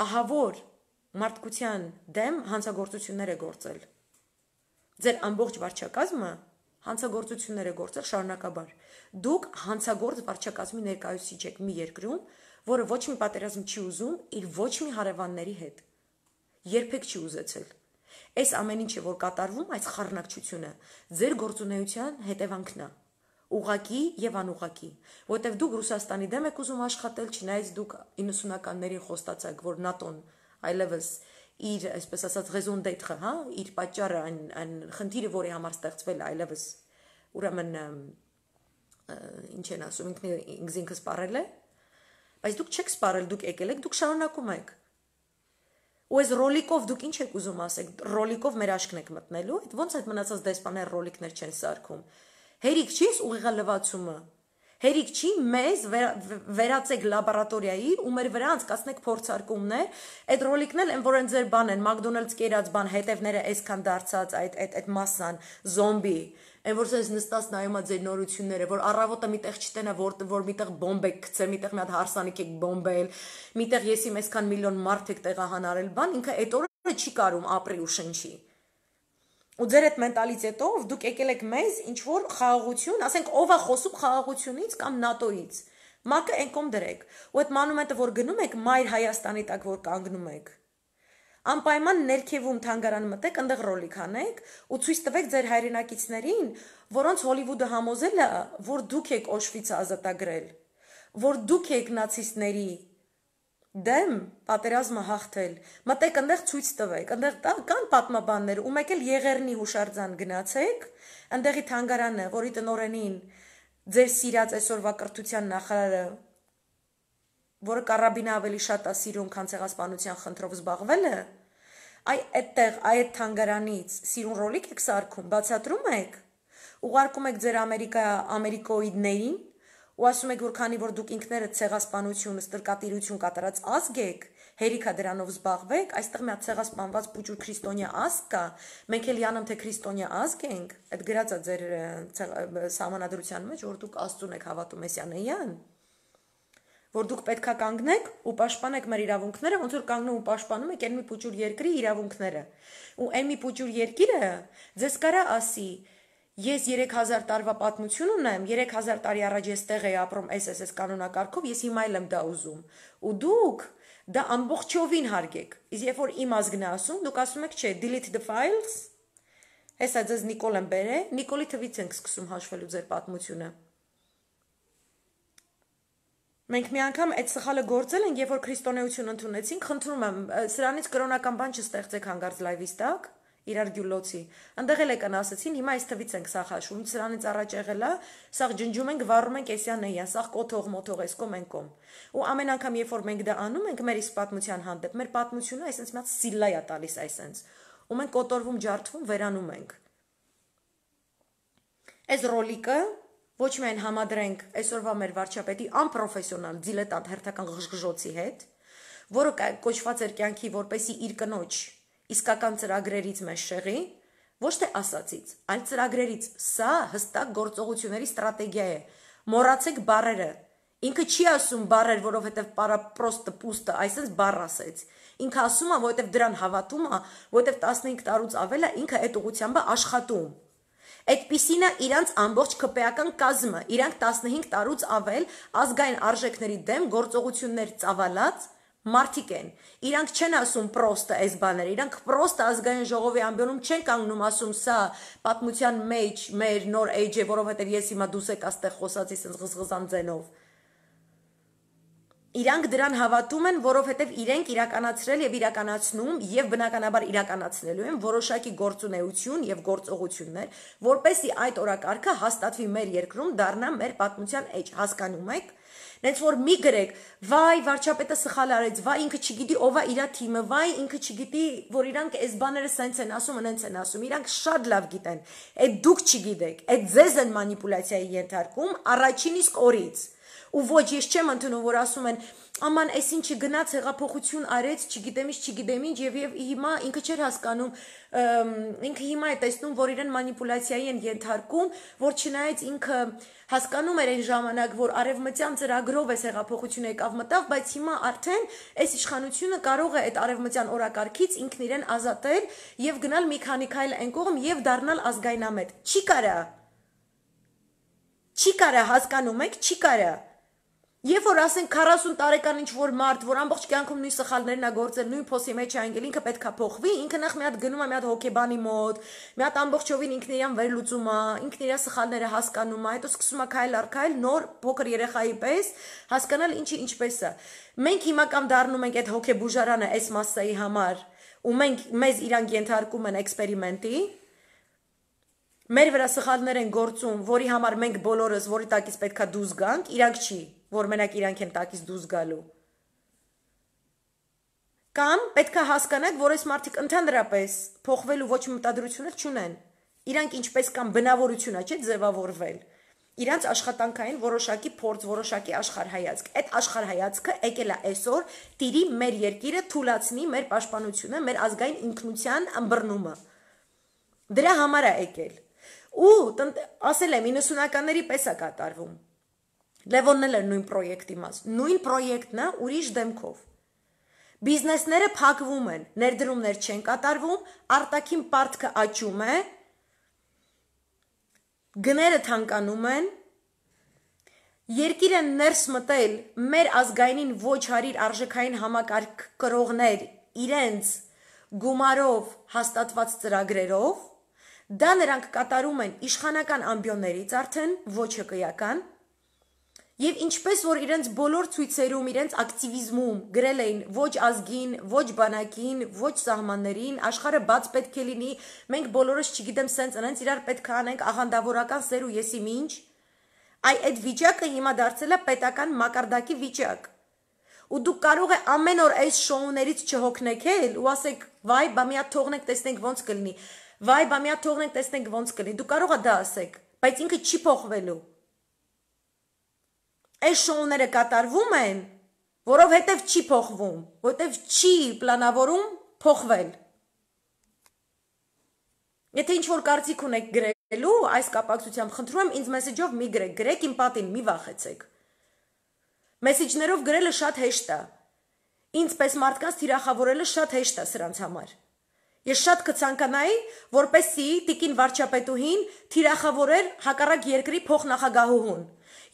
ահա որ մարդկության դեմ հանցագործություններ է գործել։ Ձեր ամբողջ վարչակազմը հանցագործություններ է գործել շարունակաբար։ Դուք հանցագործ վարչակազմի ներկայացուցիչ եք մի երկրում, որը ոչ մի պատերազմ չի ուզում իր ոչ մի հարևանների հետ։ Երբեք չի ուզեցել։ Այս ամեն ինչը, որ կատարվում, այս խառնակցությունը ձեր գործունեության հետևանքն է ուղակի եւ անուղակի, որտեվ դուք Ռուսաստանի դեմ եք ուզում աշխատել, չնայած դուք 90-ականներին խոստացաք, որ ՆԱՏՕ-ն այլևս իր, այսպես ասած, ռեզոն դեթրը, հա, իր պատճառը այն այն խնդիրը, որի համար ստեղծվել է, այլևս ուրեմն ինչ են ասում, ինքն ինքը սպառել է, բայց դուք չեք սպառել, դուք եկել եք, դուք շարունակում եք Ու այս ռոլիկով դուք ինչ եք ուզում ասեք, ռոլիկով մեր աշկն եք մտնելու, այդ ո՞նց այդ մնացած դեսպաներ ռոլիկներ չեն սարքում։ Հերիք չի ուղիղա լվացումը։ Հերիք չի մեզ վերացեք լաբորատորիայի ու մեր վրա անցկացնեք փորձարկումներ։ Այդ ռոլիկն էլ են որ են ձեր բան են McDonald's կերած բան հետևները այսքան դարձած այդ այդ այդ մասսան զոմբի այն որ sense նստած նայում է ձեր նորությունները, որ առավոտը միտեղ չտենա, որ որ միտեղ բոմբ եք գցել, միտեղ մի հատ հարսանիք եք բոմբել, միտեղ եսի այսքան միլիոն մարդ եք տեղահանարել, բան ինքը այդ օրը չի կարում ապրի ու շնչի։ Ու ձեր այդ մենտալիտետով դուք եկել եք մեզ ինչ որ խաղաղություն, ասենք ով է խոսում խաղաղությունից կամ ՆԱՏՕ-ից։ Մակը այնկոմ դրեք։ Ու այդ մանումենտը որ գնում եք Մայր Հայաստանի տակ որ կանգնում եք, անպայման ներքևում թանգարան մտեք, այնտեղ ռոլիկ անեք ու ցույց տվեք ձեր հայրենակիցներին, որոնց Հոլիվուդը համոզել է, որ դուք եք Օշվիցը ազատագրել, որ դուք եք նացիստների դեմ պատերազմը հաղթել։ Մտեք այնտեղ ցույց տվեք, այնտեղ կան պատմաբաններ, ու մեկ էլ Եղեռնի հուշարձան գնացեք, այնտեղի թանգարանը, որի տնորենին ձեր սիրած այսօրվա կրթության նախարարը որը կարաբինը ավելի շատ է սիրում, քան ցեղասպանության խնդրով զբաղվելը, այ այդտեղ այդ թանգարանից սիրուն ռոլիկ եք սարքում, բացատրում եք, ուղարկում եք ձեր Ամերիկա ամերիկոիդներին ու ասում եք, որ քանի որ դուք ինքներդ ցեղասպանություն, ստրկատիրություն կատարած ազգ եք, հերիքա դրանով զբաղվեք, այստեղ մի հատ ցեղասպանված պուճուր քրիստոնյա ազգ կա, մենք էլ յանում թե քրիստոնյա ազգ ենք, այդ գրած է ձեր սահմանադրության մեջ, որ դուք Աստծուն եք հավատում Մեսիանեյան որ դուք պետքա կանգնեք ու պաշտպանեք մեր իրավունքները, ոնց որ կանգնում ու պաշտպանում եք այն մի փուճուր երկրի իրավունքները։ Ու այն մի փուճուր երկիրը ձեզ կարա ասի, ես 3000 տարվա պատմություն ունեմ, 3000 տարի առաջ ես տեղ էի ապրում SSS կանոնակարգով, ես հիմա էլ եմ դա ուզում։ Ու դուք դա ամբողջովին հարգեք։ Իսկ երբ որ իմ ազգն է ասում, դուք ասում եք, չէ, delete the files։ Հեսա ձեզ Նիկոլ եմ բերել, Նիկոլի թվից ենք սկսում հաշվելու ձեր պատմությունը։ Մենք մի անգամ այդ սխալը գործել ենք, երբ որ քրիստոնեություն ընդունեցինք, խնդրում եմ, սրանից կրոնական բան չստեղծեք հանգարց լայվից տակ, իրար գյուլոցի։ Այնտեղ էլ եկան ասացին, հիմա այս թվից ենք սա խաշում, սրանից առաջ եղել է, սա ջնջում ենք, վառում ենք էսյան էյա, սա կոթող մոթող էս կոմ են կոմ։ Ու ամեն անգամ երբ որ մենք դա անում ենք մեր իսկ պատմության հանդեպ, մեր պատմությունը այսպես մի հատ սիլլա է տալիս այսպես։ Ու մենք կոտորվում, ջարդվում, վերանում ենք։ Այս ռոլիկը ոչ միայն համադրենք այսօրվա մեր վարչապետի անպրոֆեսիոնալ դիլետանտ հերթական ղժղժոցի հետ, որը կոչված էր կյանքի որպեսի իր կնոջ իսկական ծրագրերից մեզ շեղի, ոչ թե ասացից, այլ ծրագրերից։ Սա հստակ գործողությունների ստրատեգիա է։ Մոռացեք բարերը։ Ինքը չի ասում բարեր, որովհետև պարապրոստը պուստը այսպես բառ ասեց։ Ինքը ասում է, որովհետև դրան հավատում է, որովհետև 15 տարուց ավել է ինքը այդ ուղությամբ աշխատում։ Այդպիսին է իրանց ամբողջ քպեական կազմը, իրանք 15 տարուց ավել ազգային արժեքների դեմ գործողություններ ծավալած մարդիկ են։ Իրանք չեն ասում պրոստը այս բաները, իրանք պրոստը ազգային ժողովի ամբիոնում չեն կանգնում ասում սա պատմության մեջ մեր նոր էջ է, որովհետև ես հիմա դուս եք աստեղ խոսացի սենց ղզղզան ձենով իրանք դրան հավատում են, որովհետև իրենք իրականացրել եւ իրականացնում եւ բնականաբար իրականացնելու են որոշակի գործունեություն եւ գործողություններ, որպեսի այդ օրակարգը հաստատվի մեր երկրում, դառնա մեր պատմության էջ, հասկանում եք։ Նենց որ մի գրեք, վայ, վարչապետը սխալ արեց, վայ, ինքը չգիտի ով է իր թիմը, վայ, ինքը չգիտի, որ իրանք այս բաները սենց են ասում, նենց են ասում։ Իրանք շատ լավ գիտեն։ Այդ դուք չգիտեք, այդ ձեզ են մանիպուլյացիայի ենթարկում առաջին իսկ օրից ու ոչ ես չեմ ընդունում որ ասում են աման այս ինչի գնաց հեղափոխություն արեց, չգիտեմ ինչ, չգիտեմ ինչ եւ եւ հիմա ինքը չէր հասկանում, ինքը հիմա է տեսնում, որ իրեն մանիպուլյացիայի են ենթարկում, որ չնայած ինքը հասկանում էր այն ժամանակ, որ արևմտյան ծրագրով է հեղափոխությունը եկավ մտավ, բայց հիմա արդեն այս իշխանությունը կարող է այդ արևմտյան օրակարգից ինքն իրեն ազատել եւ գնալ մի քանի քայլ այն կողմ եւ դառնալ ազգայնամետ։ Չի կարա։ Չի կարա հասկանում եք, չի կարա։ Երբ որ ասենք 40 տարեկան ինչ որ մարդ, որ ամբողջ կյանքում նույն սխալներն է գործել, նույն փոսի մեջ է անգել, ինքը պետքա փոխվի, ինքը նախ մի հատ գնում է մի հատ հոկեբանի մոտ, մի հատ ամբողջովին ինքն իրան վերլուծում է, ինքն իր սխալները հասկանում է, հետո սկսում է քայլ առ քայլ նոր փոքր երեխայի պես հասկանալ ինչի ինչպես է։ Մենք հիմա կամ դառնում ենք այդ հոկեբուժարանը այս մասսայի համար, ու մենք մեզ իրանք ենթարկում են էքսպերիմենտի, մեր վրա սխալներ են գործում, որի համար մենք բոլորս, որի տակից պետքա դուրս գանք, իրանք չի որ մենակ իրանք են տակից դուրս գալու։ Կամ պետքա հասկանաք, որ այս մարդիկ ընդհանրապես փոխվելու ոչ մտադրություն չունեն։ Իրանք ինչպես կամ բնավորությունա չէ ձևավորվել իրանց աշխատանքային որոշակի փորձ, որոշակի աշխարհայացք։ Այդ աշխարհայացքը եկել է այսօր տիրի մեր երկիրը թուլացնի մեր պաշտպանությունը, մեր ազգային ինքնության ըմբռնումը։ Դրա համար է եկել։ Ու ասել եմ 90-ականների պես է կատարվում։ Լևոնն էլ էր նույն պրոյեկտի մաս։ Նույն պրոյեկտն է ուրիշ դեմքով։ Բիզնեսները փակվում են, ներդրումներ չեն կատարվում, արտաքին պարտքը աճում է, գները թանկանում են, երկիր են ներս մտել մեր ազգայինին ոչ հարիր արժեքային համակարգ կրողներ իրենց գումարով հաստատված ծրագրերով, դա նրանք կատարում են իշխանական ամբիոններից արդեն, ոչ հկայական, Եվ ինչպես որ իրենց բոլոր ցույցերում, իրենց ակտիվիզմում գրել էին ոչ ազգին, ոչ բանակին, ոչ սահմաններին, աշխարհը բաց պետք է լինի, մենք բոլորս չգիտեմ սենց անենց իրար պետք է անենք աղանդավորական սեր ու եսի ինչ, այ այդ վիճակը հիմա դարձել է պետական մակարդակի վիճակ։ Ու դուք կարող եք ամեն օր այս շոուներից չհոգնեք ու ասեք, վայ, բա մի հատ թողնենք, տեսնենք ոնց կլինի։ Վայ, բա մի հատ թողնենք, տեսնենք ոնց կլինի։ Դու կարող ես դա ասեք, բայց ինքը չի փոխվելու այս շոուները կատարվում են, որովհետև չի փոխվում, որովհետև չի պլանավորում փոխվել։ Եթե ինչ որ կարծիք ունեք գրելու այս կապակցությամբ, խնդրում եմ ինձ մեսեջով մի գրեք, գրեք իմ պատին, մի վախեցեք։ Մեսեջներով գրելը շատ հեշտ է։ Ինձ պես մարդկանց թիրախավորելը շատ հեշտ է սրանց համար։ Ես շատ կցանկանայի, որպեսի Տիկին վարչապետուհին թիրախավորեր հակառակ երկրի փոխնախագահուհուն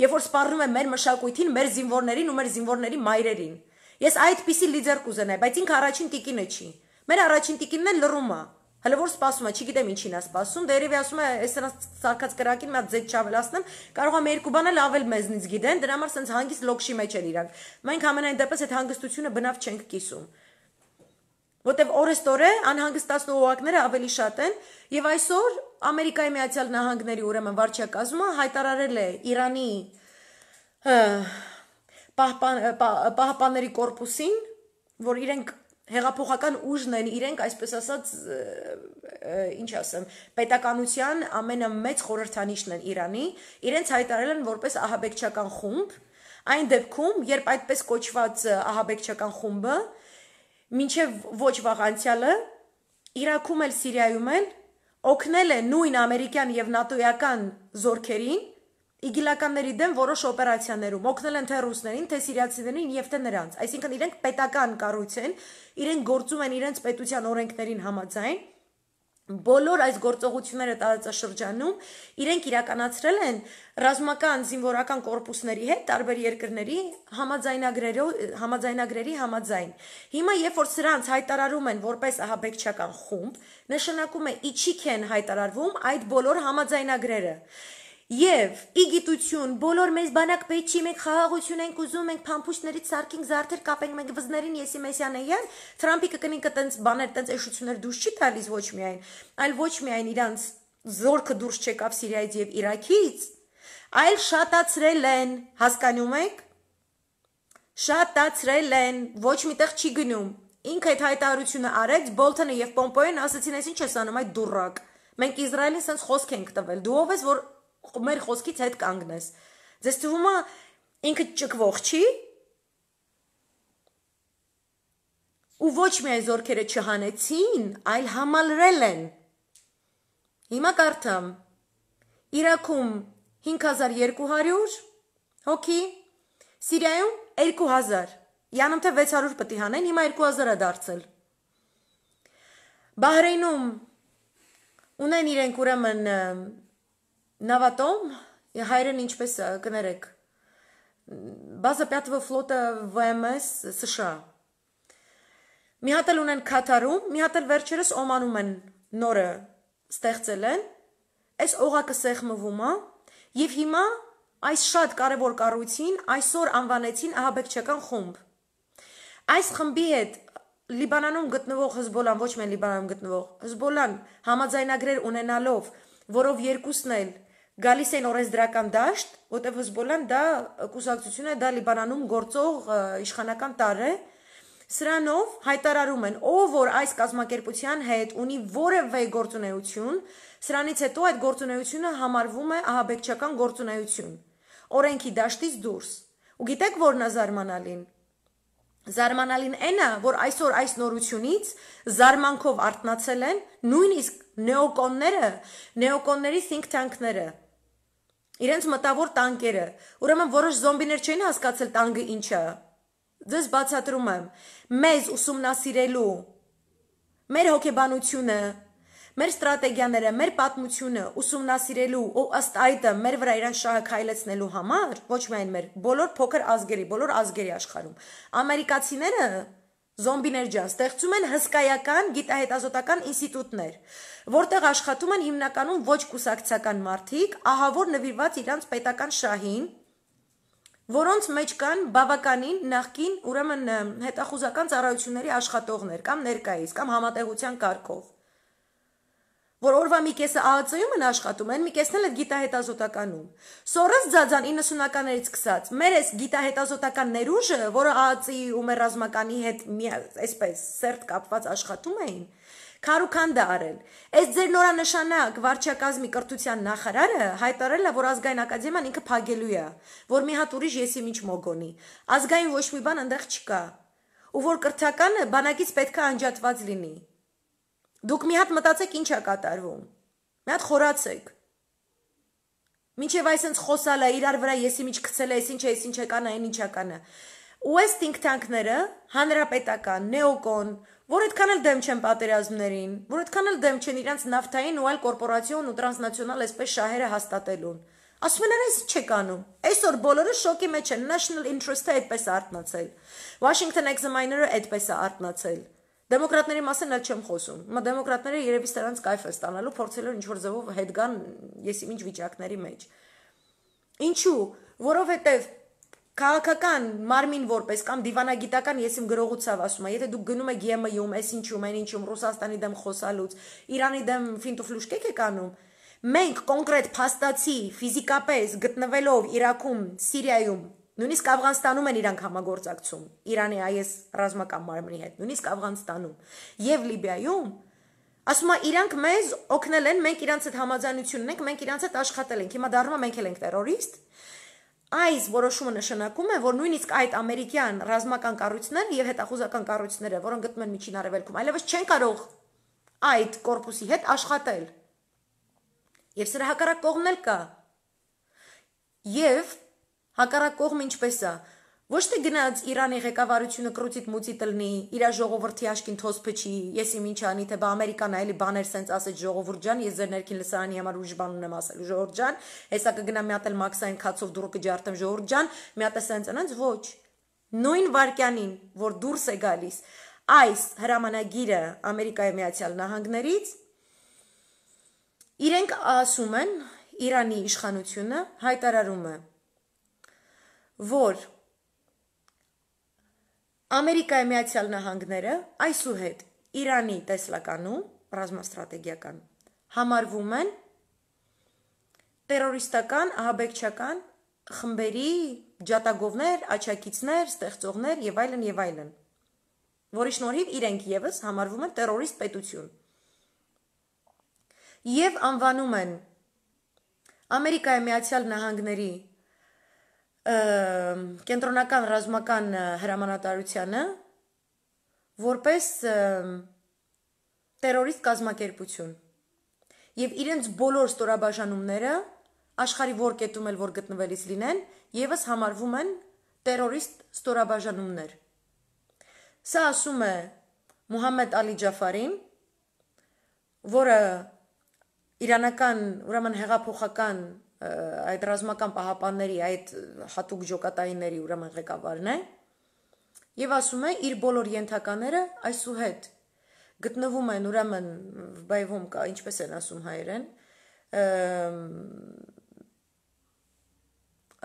երբ որ սպառնում եմ մեր մշակույթին, մեր զինվորներին ու մեր զինվորների մայրերին։ Ես այդպիսի լիդեր կուզենայի, բայց ինքը առաջին տիկինը չի։ Մեր առաջին տիկինն է լռումը։ Հələ որ սպասում է, չգիտեմ ինչին է սպասում, դերևի ասում է, այս նրանց սարկած կրակին մի հատ ձետ չավելացնեմ, կարող եմ երկու բան էլ ավել մեզնից գիտեն, դրա համար սենց հանգիստ լոքշի մեջ են իրանք։ Մենք ամենայն դեպս այդ հանգստությունը բնավ չենք կիսում որտեվ օրեստորե անհանգստացնող օղակները ավելի շատ են եւ այսօր Ամերիկայի Միացյալ Նահանգների ուրեմն վարչակազմը հայտարարել է Իրանի պահպանների կորպուսին, որ իրենք հեղափոխական ուժն են, իրենք այսպես ասած ինչ ասեմ, պետականության ամենամեծ խորհրդանիշն են Իրանի, իրենց հայտարարել են որպես ահաբեկչական խումբ, այն դեպքում, երբ այդպես կոչված ահաբեկչական խումբը մինչև ոչ վաղ անցյալը Իրաքում էլ Սիրիայում էլ օգնել է նույն ամերիկյան եւ նատոյական զորքերին իգիլականների դեմ որոշ օպերացիաներում օգնել են թե ռուսներին, թե սիրիացիներին եւ թե նրանց։ Այսինքն իրենք պետական կառույց են, իրենք գործում են իրենց պետության օրենքներին համաձայն բոլոր այս գործողությունները տարածաշրջանում իրենք իրականացրել են ռազմական զինվորական կորպուսների հետ տարբեր երկրների համաձայնագրերով համաձայնագրերի համաձայն։ Հիմա երբ որ սրանց հայտարարում են որպես ահաբեկչական խումբ, նշանակում է իջիկ են հայտարարվում այդ բոլոր համաձայնագրերը։ Եվ ի գիտություն բոլոր մեզ բանակ պետք չի մենք խաղաղություն ենք ուզում մենք փամփուշտներից սարքինք զարդեր կապենք մենք վզներին եսի մեսյանեյան Թրամփի կկնին կտենց բաներ տենց էշություններ դուրս չի տալիս ոչ միայն այլ ոչ միայն իրանց զորքը դուրս չեկավ Սիրիայից եւ Իրաքից այլ շատացրել են հասկանում եք շատացրել են ոչ միտեղ չի գնում ինքը այդ հայտարարությունը արեց Բոլթոնը եւ Պոմպոյեն ասացին այս ինչ ես անում այդ դուրակ մենք Իսրայելին sense խոսք ենք տվել դու ով ես որ մեր խոսքից հետ կանգնես։ Ձեզ թվում է ինքը ճկվող չի։ Ու ոչ միայն զորքերը չհանեցին, այլ համալրել են։ Հիմա կարդամ։ Իրաքում 5200 հոգի, Սիրիայում 2000։ Յանում թե 600 պետք է հանեն, հիմա 2000-ը դարձել։ Բահրեյնում ունեն իրենք ուրեմն Նավատոմ, հայերեն ինչպես կներեք, բազա 5-го ֆլոտը ՎՄՍ США։ Մի հատ էլ ունեն Կատարում, մի հատ էլ վերջերս Օմանում են նորը ստեղծել են։ Այս օղակը սեղմվում է եւ հիմա այս շատ կարևոր կառույցին այսօր անվանեցին ահաբեկչական խումբ։ Այս խմբի հետ Լիբանանում գտնվող Հզբոլան, ոչ միայն Լիբանանում գտնվող Հզբոլան համաձայնագրեր ունենալով, որով երկուսն էլ գալիս են օրենսդրական դաշտ, որտեղ Հզբոլան դա կուսակցություն է, դա Լիբանանում գործող իշխանական տար է։ Սրանով հայտարարում են, ով որ այս կազմակերպության հետ ունի որևէ գործունեություն, սրանից հետո այդ գործունեությունը համարվում է ահաբեկչական գործունեություն։ Օրենքի դաշտից դուրս։ Ու գիտեք որն է զարմանալին։ Զարմանալին այնա, որ այսօր այս նորությունից զարմանքով արտնացել են նույնիսկ նեոկոնները, նեոկոնների think tank-ները, իրենց մտավոր տանկերը։ Ուրեմն որոշ զոմբիներ չէին հասկացել տանկը ինչ է։ Ձեզ բացատրում եմ, մեզ ուսումնասիրելու մեր հոգեբանությունը, մեր ստրատեգիաները, մեր պատմությունը ուսումնասիրելու ու ըստ այդը մեր վրա իրան շահը քայլեցնելու համար, ոչ միայն մեր, բոլոր փոքր ազգերի, բոլոր ազգերի աշխարհում, ամերիկացիները զոմբիներ ջան, ստեղծում են հսկայական գիտահետազոտական ինստիտուտներ, որտեղ աշխատում են հիմնականում ոչ կուսակցական մարդիկ, ահավոր նվիրված իրանց պետական շահին, որոնց մեջ կան բավականին նախքին ուրեմն հետախուզական ծառայությունների աշխատողներ կամ ներկայիս կամ համատեղության կարգով որ օրվա մի կեսը ԱԱՑ-ում են աշխատում, այն մի կեսն էլ գիտահետազոտականում։ Սորոս ձաձան 90-ականներից սկսած, մեր այս գիտահետազոտական ներուժը, որը ԱԱՑ-ի ու մեր ռազմականի հետ այսպես սերտ կապված աշխատում էին, քարուքան դա արել։ Այս ձեր նորանշանակ վարչակազմի կրթության նախարարը հայտարարել է, որ ազգային ակադեմիան ինքը փագելու է, որ մի հատ ուրիշ եսի ինչ մոգոնի։ Ազգային ոչ մի բան այնտեղ չկա։ Ու որ կրթականը բանակից պետքա անջատված լինի։ Դուք մի հատ մտածեք ինչ է կատարվում։ Մի հատ խորացեք։ Մինչև այսպես խոսալը իրար վրա եսի միջ գցել է, ես ինչ է, ես ինչ է կանա, այն ինչ է կանա։ Ու այս think tank-ները, հանրապետական, նեոկոն, որ այդքան էլ դեմ չեն պատերազմներին, որ այդքան էլ դեմ չեն իրանց նավթային ու այլ կորպորացիոն ու տրանսնացիոնալ այսպես շահերը հաստատելուն։ Ասում են, այս չէ կանում։ Այսօր բոլորը շոկի մեջ են, national interest-ը այդպես արտնացել։ Washington Examiner-ը այդպես է արտնացել։ Դեմոկրատների մասին էլ չեմ խոսում։ Հիմա դեմոկրատները երևի սրանց կայֆ է ստանալու, փորձելով ինչ որ ձևով հետ գան եսի ինչ վիճակների մեջ։ Ինչու? Որովհետև քաղաքական մարմին որպես կամ դիվանագիտական եսիմ գրողուցավ ասում է, եթե դուք գնում եք ԵՄ-ում, այս ինչում, այն ինչում Ռուսաստանի դեմ խոսալուց, Իրանի դեմ ֆինտուֆլուշկեք եք անում, մենք կոնկրետ փաստացի ֆիզիկապես գտնվելով Իրաքում, Սիրիայում Նույնիսկ Աֆղանստանում են իրանք համագործակցում Իրանի այս ռազմական մարմնի հետ, նույնիսկ Աֆղանստանում եւ Լիբիայում ասում է իրանք մեզ օգնել են, մենք իրանց հետ համաձայնություն ունենք, մենք իրանց հետ աշխատել ենք։ Հիմա դառնում է մենք էլ ենք terrorist։ Այս որոշումը նշանակում է, որ նույնիսկ այդ ամերիկյան ռազմական կառույցները եւ հետախուզական կառույցները, որոնք գտնվում են միջին արևելքում, այլևս չեն կարող այդ կորպուսի հետ աշխատել։ Եվ սրա հակառակ կողմն էլ կա։ Եվ Հակառակ կողմը ինչպես է։ Ոչ թե գնաց Իրանի ղեկավարությունը կրուցիտ մուծիտ լնի, իր ժողովրդի աշկին թոս փչի, ես իմ ինչ անի, թե բա Ամերիկան այլի բաներ սենց ասեց ժողովուրդ ջան, ես ձեր ներքին լսարանի համար ուրիշ բան ունեմ ասել ժողովուրդ ջան, հեսա կգնամ մի հատ էլ մաքսային քացով դուրը կջարտեմ ժողովուրդ ջան, մի հատ է սենց անց ոչ։ Նույն վարքյանին, որ դուրս է գալիս այս հրամանագիրը Ամերիկայի Միացյալ Նահանգներից իրենք ասում են Իրանի իշխանությունը հայտարարում է որ Ամերիկայի Միացյալ Նահանգները այսուհետ Իրանի տեսլականում ռազմաստրատեգիական համարվում են terroristական, ահաբեկչական խմբերի ջատագովներ, աչակիցներ, ստեղծողներ եւ այլն եւ այլն։ Որի շնորհիվ իրենք եւս համարվում են terrorist պետություն։ Եվ անվանում են Ամերիկայի Միացյալ Նահանգների կենտրոնական ռազմական հրամանատարությանը որպես terrorist կազմակերպություն եւ իրենց բոլոր ստորաբաժանումները աշխարի որ կետում էլ որ գտնվելիս լինեն եւս համարվում են terrorist ստորաբաժանումներ սա ասում է Մուհամմեդ Ալի Ջաֆարին որը իրանական ուրեմն հեղափոխական այդ ռազմական պահապանների այդ հատուկ ջոկատայինների ուրեմն ղեկավարն է եւ ասում է իր բոլոր ենթակաները այսուհետ գտնվում են ուրեմն բայվում կա ինչպես են ասում հայերեն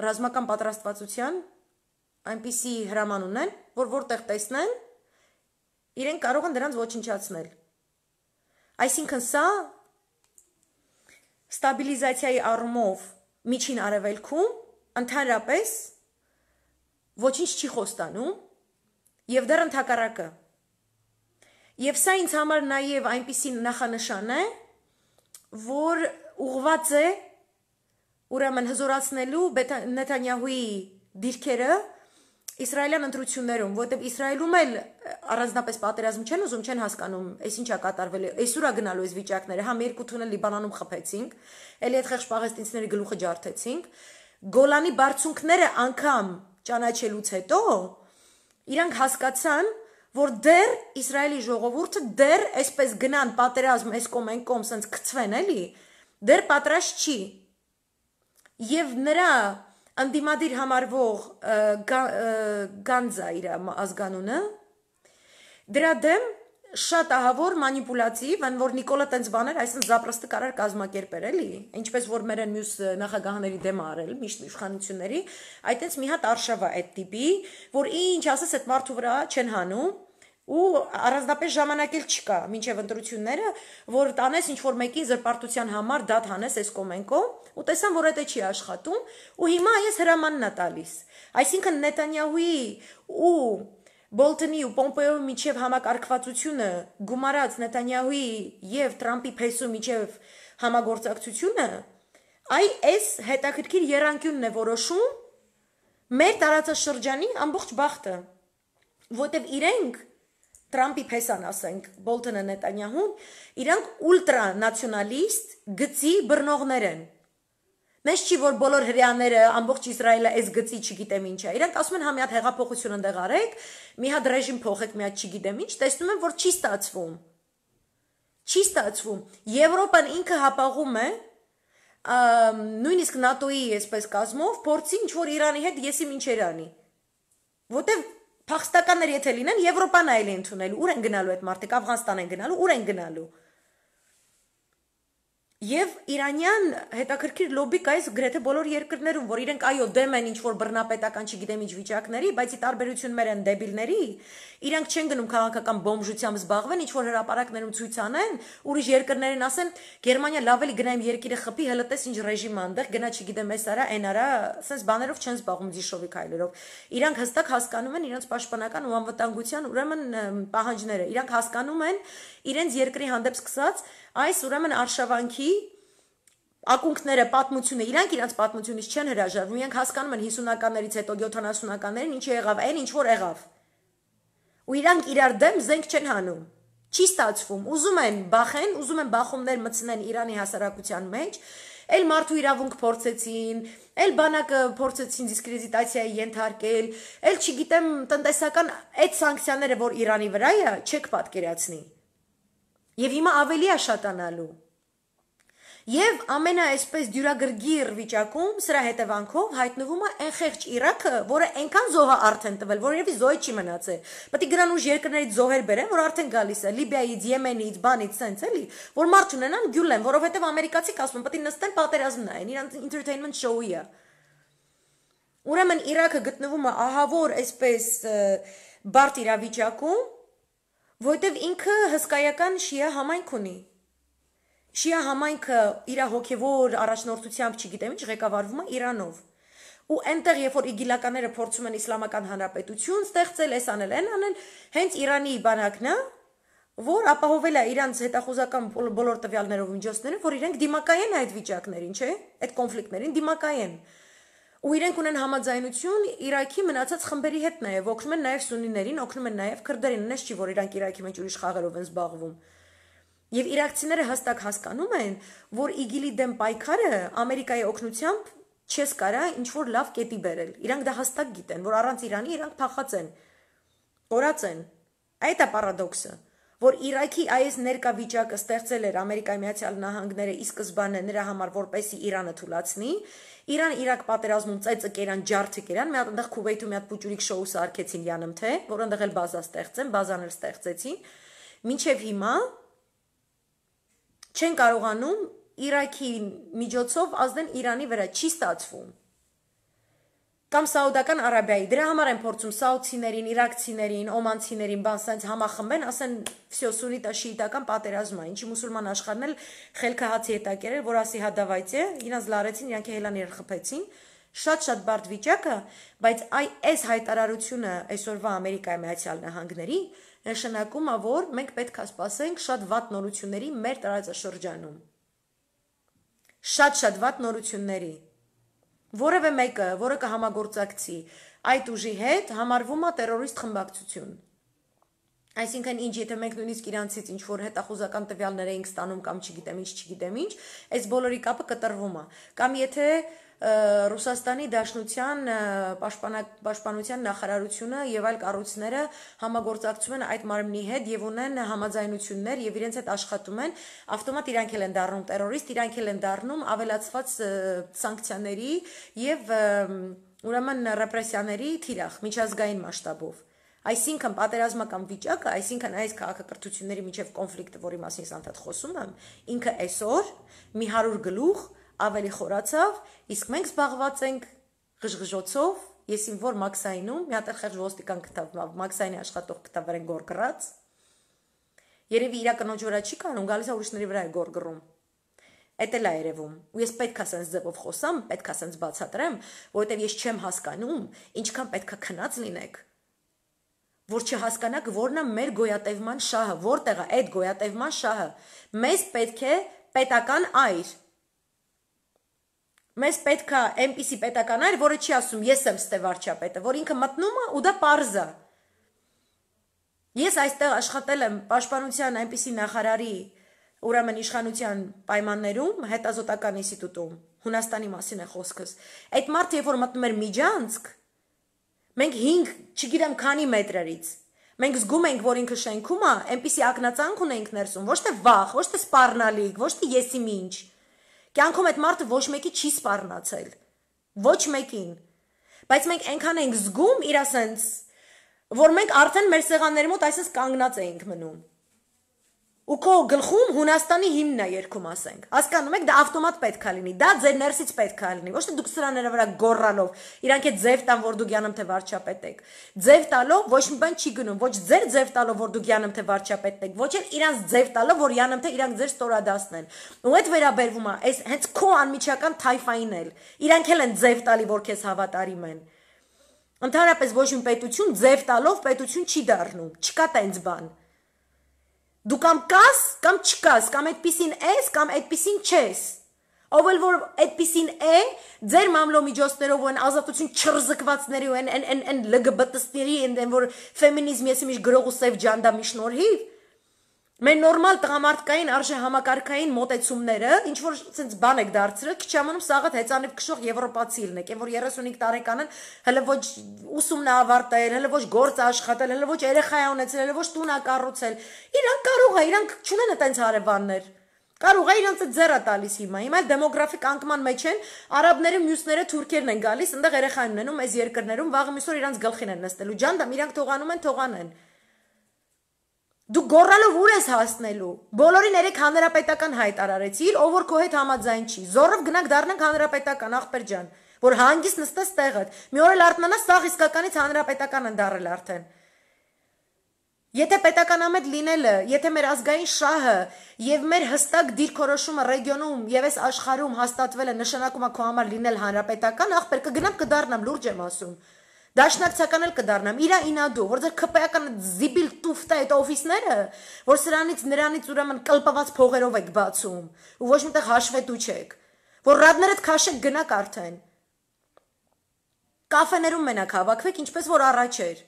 ռազմական պատրաստվածության այնպիսի հրաման ունեն, որ որտեղ տեսնեն, իրեն կարող են դրանց ոչնչացնել։ Այսինքն սա ստաբիլիզացիայի առումով միջին արևելքում ընդհանրապես ոչինչ չի խոստանում եւ դեռ ընդհակառակը։ Եւ սա ինձ համար նաեւ այնպիսի նախանշան է, որ ուղված է ուրեմն հզորացնելու Նեթանյահուի դիրքերը Իսրայելյան ընտրություններում, որտեղ Իսրայելում էլ առանձնապես պատերազմ չեն ուզում, չեն հասկանում, այս ինչա կատարվել է։ Այսուրա գնալու այս վիճակները, համ երկու թունել Լիբանանում խփեցինք, ելի այդ խեղճ պաղեստինցիների գլուխը ջարդեցինք, Գոլանի բարձունքները անգամ ճանաչելուց հետո իրանք հասկացան, որ դեռ Իսրայելի ժողովուրդը դեռ այսպես գնան պատերազմ այս կողմ այն կողմ սենց գծվեն էլի, դեռ պատրաստ չի։ Եվ նրա անդիմադիր համարվող Գանձա իր ազգանունը դրա դեմ շատ ահավոր մանիպուլատիվ, այն որ Նիկոլա տենց բաներ, այսինքն զապրստը կարար կազմակերպեր էլի, ինչպես որ մեր մյուս նախագահների դեմ արել, միշտ իշխանությունների, այտենց մի հատ արշավա այդ տիպի, որ ինչ ասես այդ մարդու վրա չեն հանում, ու առանձնապես ժամանակ էլ չկա մինչև ընտրությունները, որ տանես ինչ որ մեկին զրպարտության համար դատ հանես այս կոմենկո, ու տեսան որ դա չի աշխատում, ու հիմա այս հրամանն է տալիս։ Այսինքն Նետանյահուի ու Բոլտոնի ու Պոմպեոյի միջև համակարգվածությունը գումարած Նետանյահուի եւ Տրամպի փեսու միջև համագործակցությունը այ այս հետաքրքիր երանկյունն է որոշում մեր տարածաշրջանի ամբողջ բախտը որտեվ իրենք Թրամփի փեսան ասենք, Բոլտոնը Նետանյահուն, իրանք ուլտրանացիոնալիստ գծի բռնողներ են։ Մեզ չի որ բոլոր հрьяաները ամբողջ Իսրայելը այս գծի չգիտեմ ինչ է։ Իրանք ասում են հա մի հատ հեղափոխություն ընդեղ արեք, մի հատ ռեժիմ փոխեք, մի հատ չգիտեմ ինչ, տեսնում են որ չի ստացվում։ Չի ստացվում։ Եվրոպան ինքը հապաղում է նույնիսկ ՆԱՏՕ-ի այսպես կազմով փորձի ինչ որ Իրանի հետ եսի մինչեր անի։ Որտեւ փախստականներ եթե լինեն Եվրոպան այլ ընդունել, ուր են գնալու այդ մարդիկ, Աֆղանստան են գնալու, ուր են գնալու։ Եվ Իրանյան հետաքրքիր լոբի կա այս գրեթե բոլոր երկրներում, որ իրենք այո դեմ են ինչ որ բռնապետական, չգիտեմ ինչ վիճակների, բայց ի տարբերություն մեր են դեբիլների, իրանք չեն գնում քաղաքական բոմժությամբ զբաղվեն, ինչ որ հրաապարակներում ցույց անեն, ուրիշ երկրներին ասեն Գերմանիա լավ էլի գնա իմ երկիրը խփի, հələ տես ինչ ռեժիմ անդեղ, գնա չգիտեմ էս արա, այն արա, ասես բաներով չեն զբաղվում դիշովի քայլերով։ Իրանք հստակ հասկանում են իրենց պաշտպանական ու անվտանգության ուրեմն պահանջները։ Իրանք հասկանում են իրենց երկրի հանդեպ սկսած այս ուրեմն արշավանքի ակունքները պատմությունը իրանք իրանք պատմությունից չեն հրաժարվում իրենք հասկանում են 50-ականներից հետո 70-ականներին ինչ եղավ այն ինչ որ եղավ ու իրանք իրար դեմ զենք չեն հանում չի ստացվում ուզում են բախեն ուզում են բախումներ մտցնեն Իրանի հասարակության մեջ Էլ մարդու իրավունք փորձեցին, էլ բանակը փորձեցին դիսկրեդիտացիայի ենթարկել, էլ չգիտեմ տնտեսական այդ սանկցիաները, որ Իրանի վրա է, չեք պատկերացնի։ Եվ հիմա ավելի է շատանալու։ Եվ ամենա այսպես դյուրագրգիռ վիճակում սրա հետևանքով հայտնվում է այն խեղճ Իրաքը, որը այնքան զոհը արդեն տվել, որ երևի զոհ չի մնացել։ Պետք է գնան ուժ երկրներից զոհեր բերեն, որ արդեն գալիս է Լիբիայից, Եմենից, բանից, սենց էլի, որ մարդ ունենան գյուլեն, որովհետև ամերիկացիք ասում պետք է նստեն պատերազմ նայեն, իրանց entertainment show-ի է։ Ուրեմն Իրաքը գտնվում է ահավոր այսպես բարդ իրավիճակում, Որտեվ ինքը հսկայական շիա համայնք ունի։ Շիա համայնքը իր հոգևոր առաջնորդությամբ, չգիտեմ ինչ, ղեկավարվում է Իրանով։ Ու այնտեղ, երբ որ իգիլականները փորձում են իսլամական հանրապետություն ստեղծել, էս անել, այն անել, հենց Իրանի բանակն է, որ ապահովել է իրանց հետախուզական բոլոր տվյալներով միջոցները, որ իրենք դիմակայեն այդ վիճակներին, չէ՞, այդ կոնֆլիկտներին դիմակայեն ու իրենք ունեն համաձայնություն Իրաքի մնացած խմբերի հետ նաև օգնում են նաև սունիներին, օգնում են նաև քրդերին, նես չի որ իրանք Իրաքի մեջ ուրիշ խաղերով են զբաղվում։ Եվ իրաքցիները հստակ հասկանում են, որ ԻԳԻԼ-ի դեմ պայքարը Ամերիկայի օգնությամբ չես կարա ինչ որ լավ կետի բերել։ Իրանք դա հստակ գիտեն, որ առանց Իրանի իրանք փախած են։ Կորած են։ Այդ է պարադոքսը որ Իրաքի այս ներկա վիճակը ստեղծել էր Ամերիկայի Միացյալ Նահանգները ի սկզբանե նրա համար որպեսի Իրանը թույլատնի Իրան-Իրաք պատերազմում ծեծը կերան, ջարդը կերան, մի հատ այնտեղ Քուվեյթում մի հատ պուճուրիկ շոու սարքեցին յանում թե, որ այնտեղ էլ բազա ստեղծեն, բազաներ ստեղծեցին։ Մինչև հիմա չեն կարողանում Իրաքի միջոցով ազդեն Իրանի վրա, չի ստացվում Կամ Սաուդական Արաբիայի։ Դրա համար են փորձում սաուդցիներին, իրաքցիներին, օմանցիներին բան sense համախմբեն, ասեն վсё սունիտա շիիտական պատերազմն է։ Ինչի մուսուլման աշխարհն էլ խելքը հացի հետակերել, որ ասի հա դավայցե, իրանց լարեցին, իրանք հելաներ խփեցին շատ-շատ բարդ վիճակը, բայց այ այս հայտարարությունը այսօրվա Ամերիկայի Միացյալ Նահանգների նշանակում է, որ մենք պետք է սպասենք շատ վատ նորությունների մեր տարածաշրջանում։ Շատ-շատ վատ նորությունների որևէ մեկը, որը կհամագործակցի այդ ուժի հետ, համարվում է terrorist խմբակցություն։ Այսինքն ինչ եթե մենք նույնիսկ իրանցից ինչ որ հետախուզական տվյալներ էինք ստանում կամ չգիտեմ ինչ, չգիտեմ ինչ, այս բոլորի կապը կտրվում է։ Կամ եթե Ռուսաստանի Դաշնության պաշտպանության նախարարությունը եւ այլ կառույցները համագործակցում են այդ մարմնի հետ եւ ունեն համաձայնություններ եւ իրենց հետ աշխատում են, ավտոմատ իրանք էլ են դառնում terrorist, իրանք էլ են դառնում ավելացված սանկցիաների եւ ուրեմն ռեպրեսիաների թիրախ միջազգային մասշտաբով։ Այսինքն պատերազմական վիճակը, այսինքն այս քաղաքակրթությունների միջև կոնֆլիկտը, որի մասին սանտատ խոսում եմ, ինքը այսօր մի 100 գլուխ ավելի խորացավ, իսկ մենք զբաղված ենք ղժղժոցով, ես իմ որ Մաքսայինում մի հատ խեղճ ոստիկան գտավ, Մաքսայինի աշխատող գտավ վրան գորգրած։ Երևի իր կնոջ վրա չի կանում, գալիս է ուրիշների վրա է գորգռում։ Էդ էլ է երևում։ Ու ես պետքա սենց ձևով խոսամ, պետքա սենց բացատրեմ, որովհետև ես չեմ հասկանում, ինչքան պետքա քնած լինեք, որ չհասկանաք որն է մեր գոյատևման շահը, որտեղ է այդ գոյատևման շահը։ Մեզ պետք է պետական այր, Մեզ պետքա այնպիսի պետական այր, որը չի ասում ես եմ ստե վարչապետը, որ ինքը մտնում է ու դա է։ Ես այստեղ աշխատել եմ պաշտպանության այնպիսի նախարարի ուրեմն իշխանության պայմաններում հետազոտական ինստիտուտում Հունաստանի մասին է խոսքս։ Այդ մարդը երբ որ մտնում էր Միջանցք, մենք 5, չգիտեմ քանի մետրերից Մենք զգում ենք, որ ինքը շենքում է, այնպիսի ակնածանք ունենք ներսում, ոչ թե վախ, ոչ թե սպառնալիք, ոչ թե եսի ինչ։ Կյանքում այդ մարդը ոչ մեկի չի սպառնացել։ Ոչ մեկին։ Բայց մենք այնքան ենք զգում իր ասենց, որ մենք արդեն մեր սեղանների մոտ այսպես կանգնած էինք մնում ու քո գլխում Հունաստանի հիմնն է երգում ասենք։ Հասկանում եք, դա ավտոմատ պետքա լինի։ Դա ձեր ներսից պետքա լինի։ Ոչ թե դուք սրաները վրա գոռալով, իրանք է ձև տան, որ դուք յանամ թե վարչապետ եք։ Ձև տալով ոչ մի բան չի գնում, ոչ ձեր ձև տալով, որ դուք յանամ թե վարչապետն եք, ոչ էլ իրանց ձև տալով, որ յանամ թե իրանք ձեր ստորադասն են։ Ու այդ վերաբերվում է, այս հենց քո անմիջական թայֆային էլ։ Իրանք էլ են ձև տալի, որ քեզ հավատարիմ են։ Ընդհանրապես ոչ մի պետություն ձև տալով պետություն չի դառնում։ Չկա տենց բան։ Դու կամ կաս, կամ չկաս, կամ այդպիսին ես, կամ այդպիսին չես։ Ով էլ որ այդպիսին է, ձեր մամլոմիջոցներով ու այն ազատություն չրզկվածների ու այն այն այն ԼԳԲՏ-ների այն որ ֆեմինիզմի եսի միշտ գրող ու սև ջանդամի շնորհիվ Մեր նորմալ տղամարդկային արժե համակարգային մոտեցումները, ինչ որ ցենց բան եք դարձրել, քիչ ամանում սաղատ հեծանիվ քշող եվրոպացի լինեք, այն որ 35 տարեկան են, հələ ոչ ուսումն ավարտել, հələ ոչ գործ աշխատել, հələ ոչ երեխա ունեցել, հələ ոչ տուն կառուցել։ Իրանք կարող է, իրանք չունեն այտենց հարևաններ։ Կարող է իրանց ձեռը տալիս հիմա։ Հիմա դեմոգրաֆիկ անկման մեջ են, արաբները, մյուսները, թուրքերն են գալիս, այնտեղ երեխա են ունենում այս երկրներում, վաղը մյուսօր իրանց գլխին են նստելու։ Ջանդամ, իրանք թողանում են, թողանեն։ Դու գորալով ուր ես հասնելու։ Բոլորին երեք հանրապետական հայտարարեցիր, ով որ քո հետ համաձայն չի։ Զորով գնանք դառնանք հանրապետական ախպեր ջան, որ հանգիստ նստես տեղդ։ Մի օր էլ արտնանաս սաղ իսկականից հանրապետական են դարել արդեն։ Եթե պետականամետ լինելը, եթե մեր ազգային շահը եւ մեր հստակ դիրքորոշումը ռեգիոնում եւ այս աշխարհում հաստատվել է նշանակում է քո համար լինել հանրապետական, ախպեր կգնամ կդառնամ, լուրջ եմ ասում։ Դաշնակցական էլ կդառնամ։ Իրա ինադու, որ ձեր ԿՊ-ական զիբիլ տուֆտա այդ օֆիսները, որ սրանից նրանից ուրեմն կլպված փողերով եք բացում, ու ոչ միտեղ հաշվետու չեք, որ ռադներդ քաշեք գնաք արդեն։ Կաֆեներում մենակ հավաքվեք, ինչպես որ առաջ էր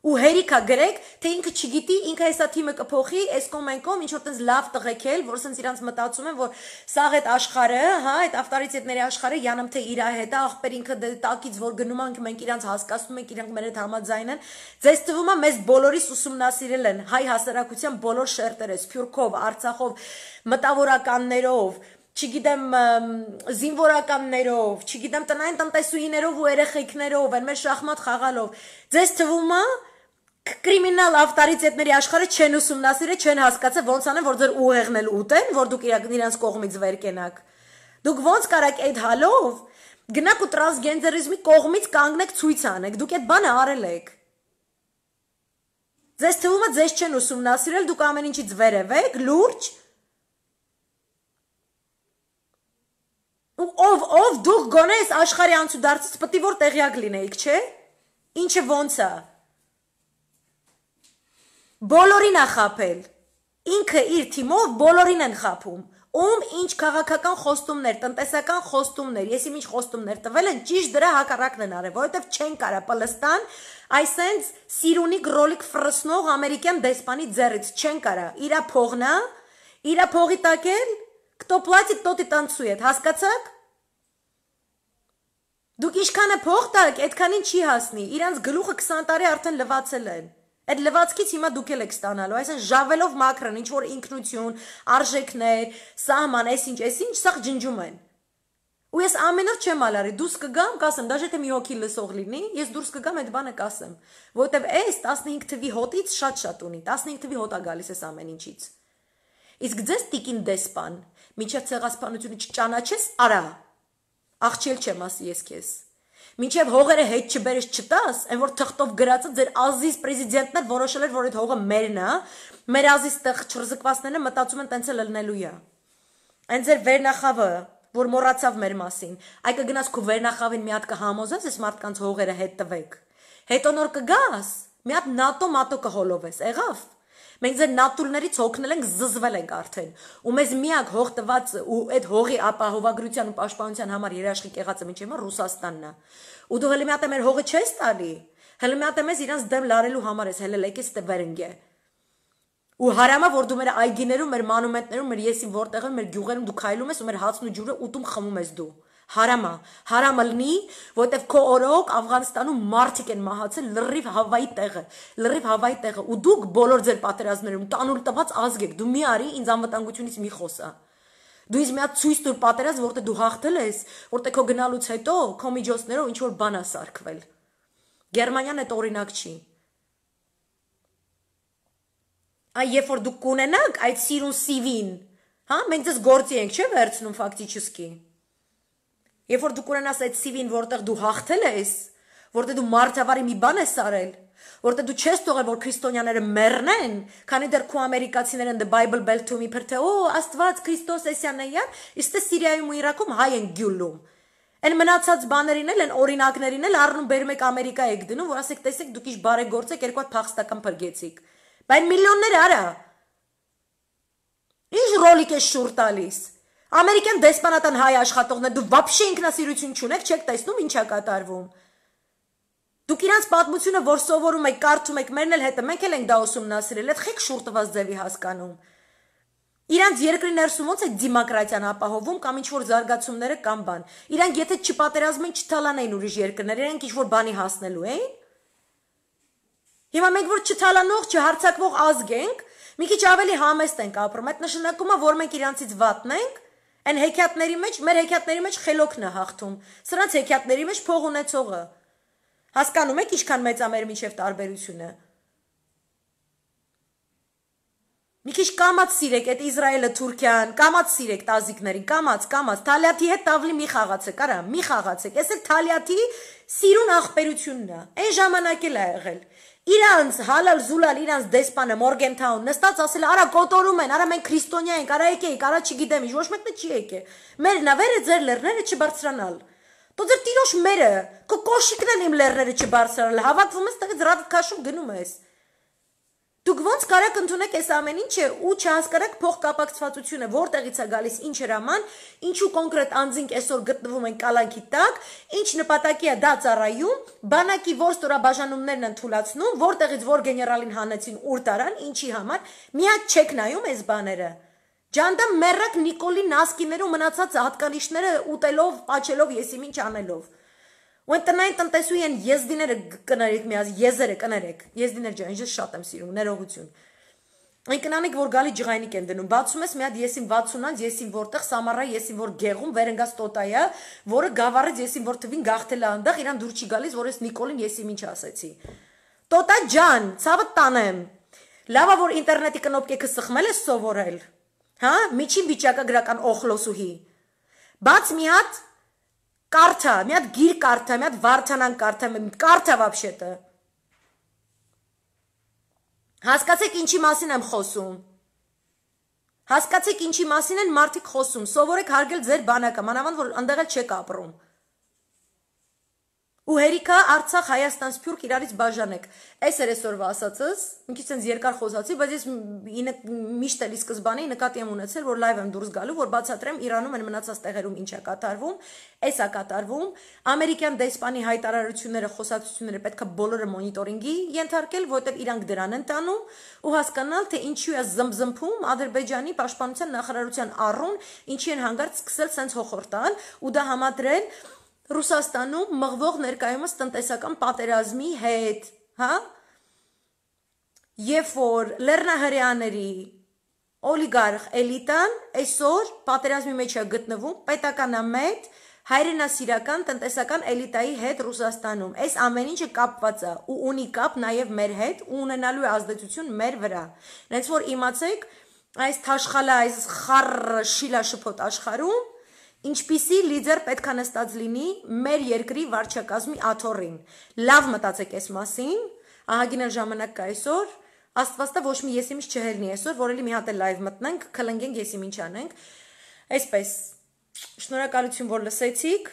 ու հերիքա գրեք, թե ինքը չգիտի, ինքը հեսա թիմը կփոխի, այս կոմ այն կոմ, ինչ որ տենց լավ տղեկել, որ սենց իրանց մտածում են, որ սաղ այդ աշխարհը, հա, այդ ավտարիցետների աշխարհը յանամ թե իր հետ է, աղբեր ինքը դե տակից որ գնում ենք, մենք իրանց հասկացնում ենք, իրանք մեր հետ համաձայն են։ Ձեզ թվում է մեզ բոլորիս ուսումնասիրել են հայ հասարակության բոլոր շերտերը, Սփյուռքով, Արցախով, մտավորականներով, չգիտեմ զինվորականներով, չգիտեմ տնային տնտեսուհիներով ու երեխեքներով, այն մեր շախմատ խաղալով։ Ձեզ թվում է կրիմինալ ավտարիցետների աշխարհը չեն ուսումնասիրել, չեն հասկացել ոնց անեն, որ ձեր ուղեղն էլ ուտեն, որ դուք իրանց կողմից վեր կենաք։ Դուք ոնց կարաք այդ հալով գնաք ու տրանսգենդերիզմի կողմից կանգնեք ցույց անեք։ Դուք այդ բանը արել եք։ Ձեզ թվում է ձեզ չեն ուսումնասիրել, դուք ամեն ինչից վերև եք, լուրջ, ու ով ով դուք գոնես աշխարհի անցուդարձից պետք է որ տեղյակ լինեիք, չէ՞։ Ինչը ոնց է։ Բոլորին է խապել։ Ինքը իր թիմով բոլորին են խապում ում ինչ քաղաքական խոստումներ, տնտեսական խոստումներ, ես իմ ինչ խոստումներ տվել են, ճիշտ դրա հակառակն են արել, որովհետև չեն կարա Պլստան այսենց սիրունի գրոլիկ ֆրսնող ամերիկյան դեսպանի ձեռից չեն կարա։ Իրա փողնա, իրա փողի տակել, кто платит, тот и танцует, հասկացաք։ Դուք ինչքանը փող տակ, այդքանին չի հասնի։ Իրանց գլուխը 20 տարի արդեն լվացել են։ Այդ լվացքից հիմա դուք եք ստանալու, այսինքն ժավելով մակրոն, ինչ որ ինքնություն, արժեքներ, սահման, այսինչ, այսինչ, սա ջնջում են։ Ու ես ամեն օր չեմ ալարի, դուրս կգամ, կասեմ, դաժե թե մի հոգի լսող լինի, ես դուրս կգամ այդ բանը կասեմ, որովհետև այս 15 թվի հոտից շատ-շատ ունի, 15 թվի հոտ է գալիս այս ամեն ինչից։ Իսկ ձեզ տիկին դեսպան, միջև ցեղասպանությունը չճանաչես, արա։ Աղջել չեմ ասի ես քեզ Մինչև հողերը հետ չբերես չտաս, այն որ թղթով գրածը ձեր ազիզ պրեզիդենտն էլ որոշել էր, որ այդ հողը մերն է, մեր ազիզ տեղ չրզկվածները մտածում են տենց էլ լնելու է։ Այն ձեր վերնախավը, որ մոռացավ մեր մասին, այ կգնաս քո վերնախավին մի հատ կհամոզես, այս մարդկանց հողերը հետ տվեք։ Հետո նոր կգաս, մի հատ նատո մատո կհոլովես, եղավ։ Մենք ձեր նատուրներից հոգնել ենք, զզվել ենք արդեն։ Ու մեզ միակ հող տված ու այդ հողի ապահովագրության ու պաշտպանության համար երաշխիք եղածը ինչ է Ռուսաստանն է։ Ու դու հələ մի հատ մեր հողը չես տալի։ Հələ մի հատ մեզ իրանց դեմ լարելու համար ես հələ լեկես տվերնգե։ Ու հարամա որ դու մեր այգիներում, մեր մանումենտներում, մեր եսին որտեղ են, մեր գյուղերում դու քայլում ես ու մեր հացն ու ջուրը ուտում խմում ես դու հարամա հարամը լինի որտեվ քո օրոք Աֆղանստանում մարդիկ են մահացել լրիվ հավայի տեղը լրիվ հավայի տեղը ու դուք բոլոր ձեր պատերազմներում տանուլ տված ազգ եք դու մի արի ինձ անվտանգությունից մի խոսա դու ինձ մի հատ ցույց տուր պատերազմ որտեղ դու հաղթել ես որտեղ քո գնալուց հետո քո միջոցներով ինչ որ բան է սարքվել Գերմանիան այդ օրինակ չի այ երբ որ դուք կունենաք այդ սիրուն CV-ին հա մենք ձեզ գործի ենք չէ վերցնում ֆակտիչեսկի Երբ որ դու կունենաս այդ CV-ին, որտեղ դու հաղթել ես, որտեղ դու մարդավարի մի բան ես արել, որտեղ դու չես թողել, որ քրիստոնյաները մեռնեն, քանի դեռ քո ամերիկացիները the Bible Belt-ում իբր թե օ Աստված Քրիստոս էսյանեյան, իսկ Սիրիայում ու Իրաքում հայ են գյուլում։ Այն մնացած բաներին էլ, այն օրինակներին էլ առնում բերում եք Ամերիկա եք դնում, որ ասեք տեսեք դուք իշ բարեգործ եք, երկու հատ փախստական փրկեցիք։ Բայց միլիոններ արա։ Ինչ ռոլիկ է շուր տալիս։ Ամերիկյան դեսպանատան հայ աշխատողներ դու վաբշե ինքնասիրություն չունեք, չեք տեսնում ինչա կատարվում։ Դուք իրանց պատմությունը, որ սովորում եք, կարդում եք, մերն էլ հետը, մենք էլ ենք դա ուսումնասիրել, այդ խեք շուրտված ձևի հասկանում։ Իրանց երկրի ներսում ոնց է դեմոկրատիան ապահովում կամ ինչ որ զարգացումները կամ բան։ Իրանք եթե չպատերազմեն, չթալանային ուրիշ երկրներ, իրանք ինչ որ բանի հասնելու էին։ Հիմա մենք որ չթալանող, չհարցակվող ազգ ենք, մի քիչ ավելի համեստ ենք ապրում։ Այդ նշանակում է, որ մենք իրանցից վատն ենք, Այն հեքիաթների մեջ, մեր հեքիաթների մեջ խելոքն է հաղթում։ Սրանց հեքիաթների մեջ փող ունեցողը։ Հասկանում եք ինչքան մեծ է մեր միջև տարբերությունը։ Մի քիչ կամած սիրեք այդ Իսրայելը, Թուրքիան, կամած սիրեք տազիկներին, կամած, կամած, Թալիաթի հետ տավլի մի խաղացեք, արա, մի խաղացեք։ Էս էլ Թալիաթի սիրուն աղբերությունն է։ Այն ժամանակ էլ է եղել իրանց հալալ զուլալ իրանց դեսպանը Մորգենթաուն նստած ասել արա կոտորում են, արա մենք քրիստոնյա ենք, արա եկեք, արա չգիտեմ, ինչ ոչ մեկն չի եկե։ Մեր նավերը ձեր լեռները չբարձրանալ։ Դու ձեր տիրոջ մերը, քո կոշիկն են իմ լեռները չբարձրանալ։ Հավաքվում ես, տեղ ռադ քաշում գնում ես։ Դուք ոնց կարաք ընդունեք այս ամեն ինչը ու չհասկանաք փոխկապակցվածությունը, որտեղից է գալիս, ինչ հրաման, ինչու կոնկրետ անձինք այսօր գտնվում են կալանքի տակ, ինչ նպատակի է դա ծառայում, բանակի որ ստորաբաժանումներն են թույլաtsնում, որտեղից որ գեներալին հանեցին ուր տարան, ինչի համար, միած չեք նայում այս բաները։ Ջանդա մերակ Նիկոլի Նասկիներու մնացած հատկանիշները ուտելով, պաչելով, եսիմ ինչ անելով։ Ու այն տնային տնտեսուի են եզդիները կներեք միած, եզերը կներեք։ Եզդիներ ջան, ես շատ եմ սիրում, ներողություն։ Այն կնանեք, որ գալի ջղայնիկ են դնում։ Բացում ես մի հատ եսին 60-անց, եսին որտեղ Սամարա, եսին որ գեղում, վերընկած տոտայա, որը գավառից եսին որ թվին գախտել է անդախ, իրան դուր չի գալիս, որ ես Նիկոլին եսի ինչ ասեցի։ Տոտա ջան, ցավը տանեմ։ Լավա որ ինտերնետի կնոպկեքը սխմել ես սովորել։ Հա, միջին վիճակագրական օխլոսուհի։ Բաց մի հատ Կարթա, մի հատ գիր կարթա, մի հատ վարդանան կարթա, կարթա վաբշետը։ Հասկացեք ինչի մասին եմ խոսում։ Հասկացեք ինչի մասին են մարդիկ խոսում։ Սովորեք հարգել ձեր բանակը, մանավանդ որ ընդեղ չեք ապրում։ Ու հերիքա Արցախ Հայաստան Սփյուռք իրարից բաժանեք։ Այս էր այսօրվա ասածս, մի քիչ sense երկար խոսացի, բայց ես միշտ էլի սկզբանի նկատի եմ ունեցել, որ լայվ եմ դուրս գալու, որ բացատրեմ Իրանում են մնացած տեղերում ինչ է կատարվում, էս է կատարվում։ Ամերիկյան դեսպանի հայտարարությունները, խոսակցությունները պետքա բոլորը մոնիտորինգի ենթարկել, որովհետև իրանք դրան են տանում ու հասկանալ, թե ինչու է զմզմփում Ադրբեջանի պաշտպանության նախարարության առուն, ինչի են հանգարց սկսել sense հոխորտալ ու դա համադրել Ռուսաստանում մղվող ներկայումս տնտեսական պատերազմի հետ, հա? Երբ որ լեռնահարյաների օլիգարխ էլիտան այսօր պատերազմի մեջ է գտնվում պետականամետ հայրենասիրական տնտեսական էլիտայի հետ Ռուսաստանում։ Այս ամեն ինչը կապված է ու ունի կապ նաև մեր հետ ու ունենալու է ազդեցություն մեր վրա։ Հենց որ իմացեք, այս թաշխալա, այս խառը շիլաշփոթ աշխարհում Ինչպիսի լիդեր պետք է նստած լինի մեր երկրի վարչակազմի աթոռին։ Լավ մտածեք այս մասին, ահագին ժամանակ կա այսօր, Աստվածտա ոչ մի եսիմից չհելնի այսօր, որ էլի մի հատ էլ լայվ մտնենք, քլնգենք եսիմ ինչ անենք։ Այսպես, շնորհակալություն, որ լսեցիք։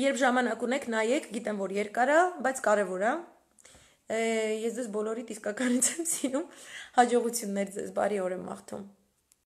Երբ ժամանակ ունեք, նայեք, գիտեմ, որ երկար է, բայց կարևոր է։ Ես ձեզ բոլորիդ իսկականից եմ սիրում։ Հաջողություններ ձեզ, բարի օր եմ մաղթում։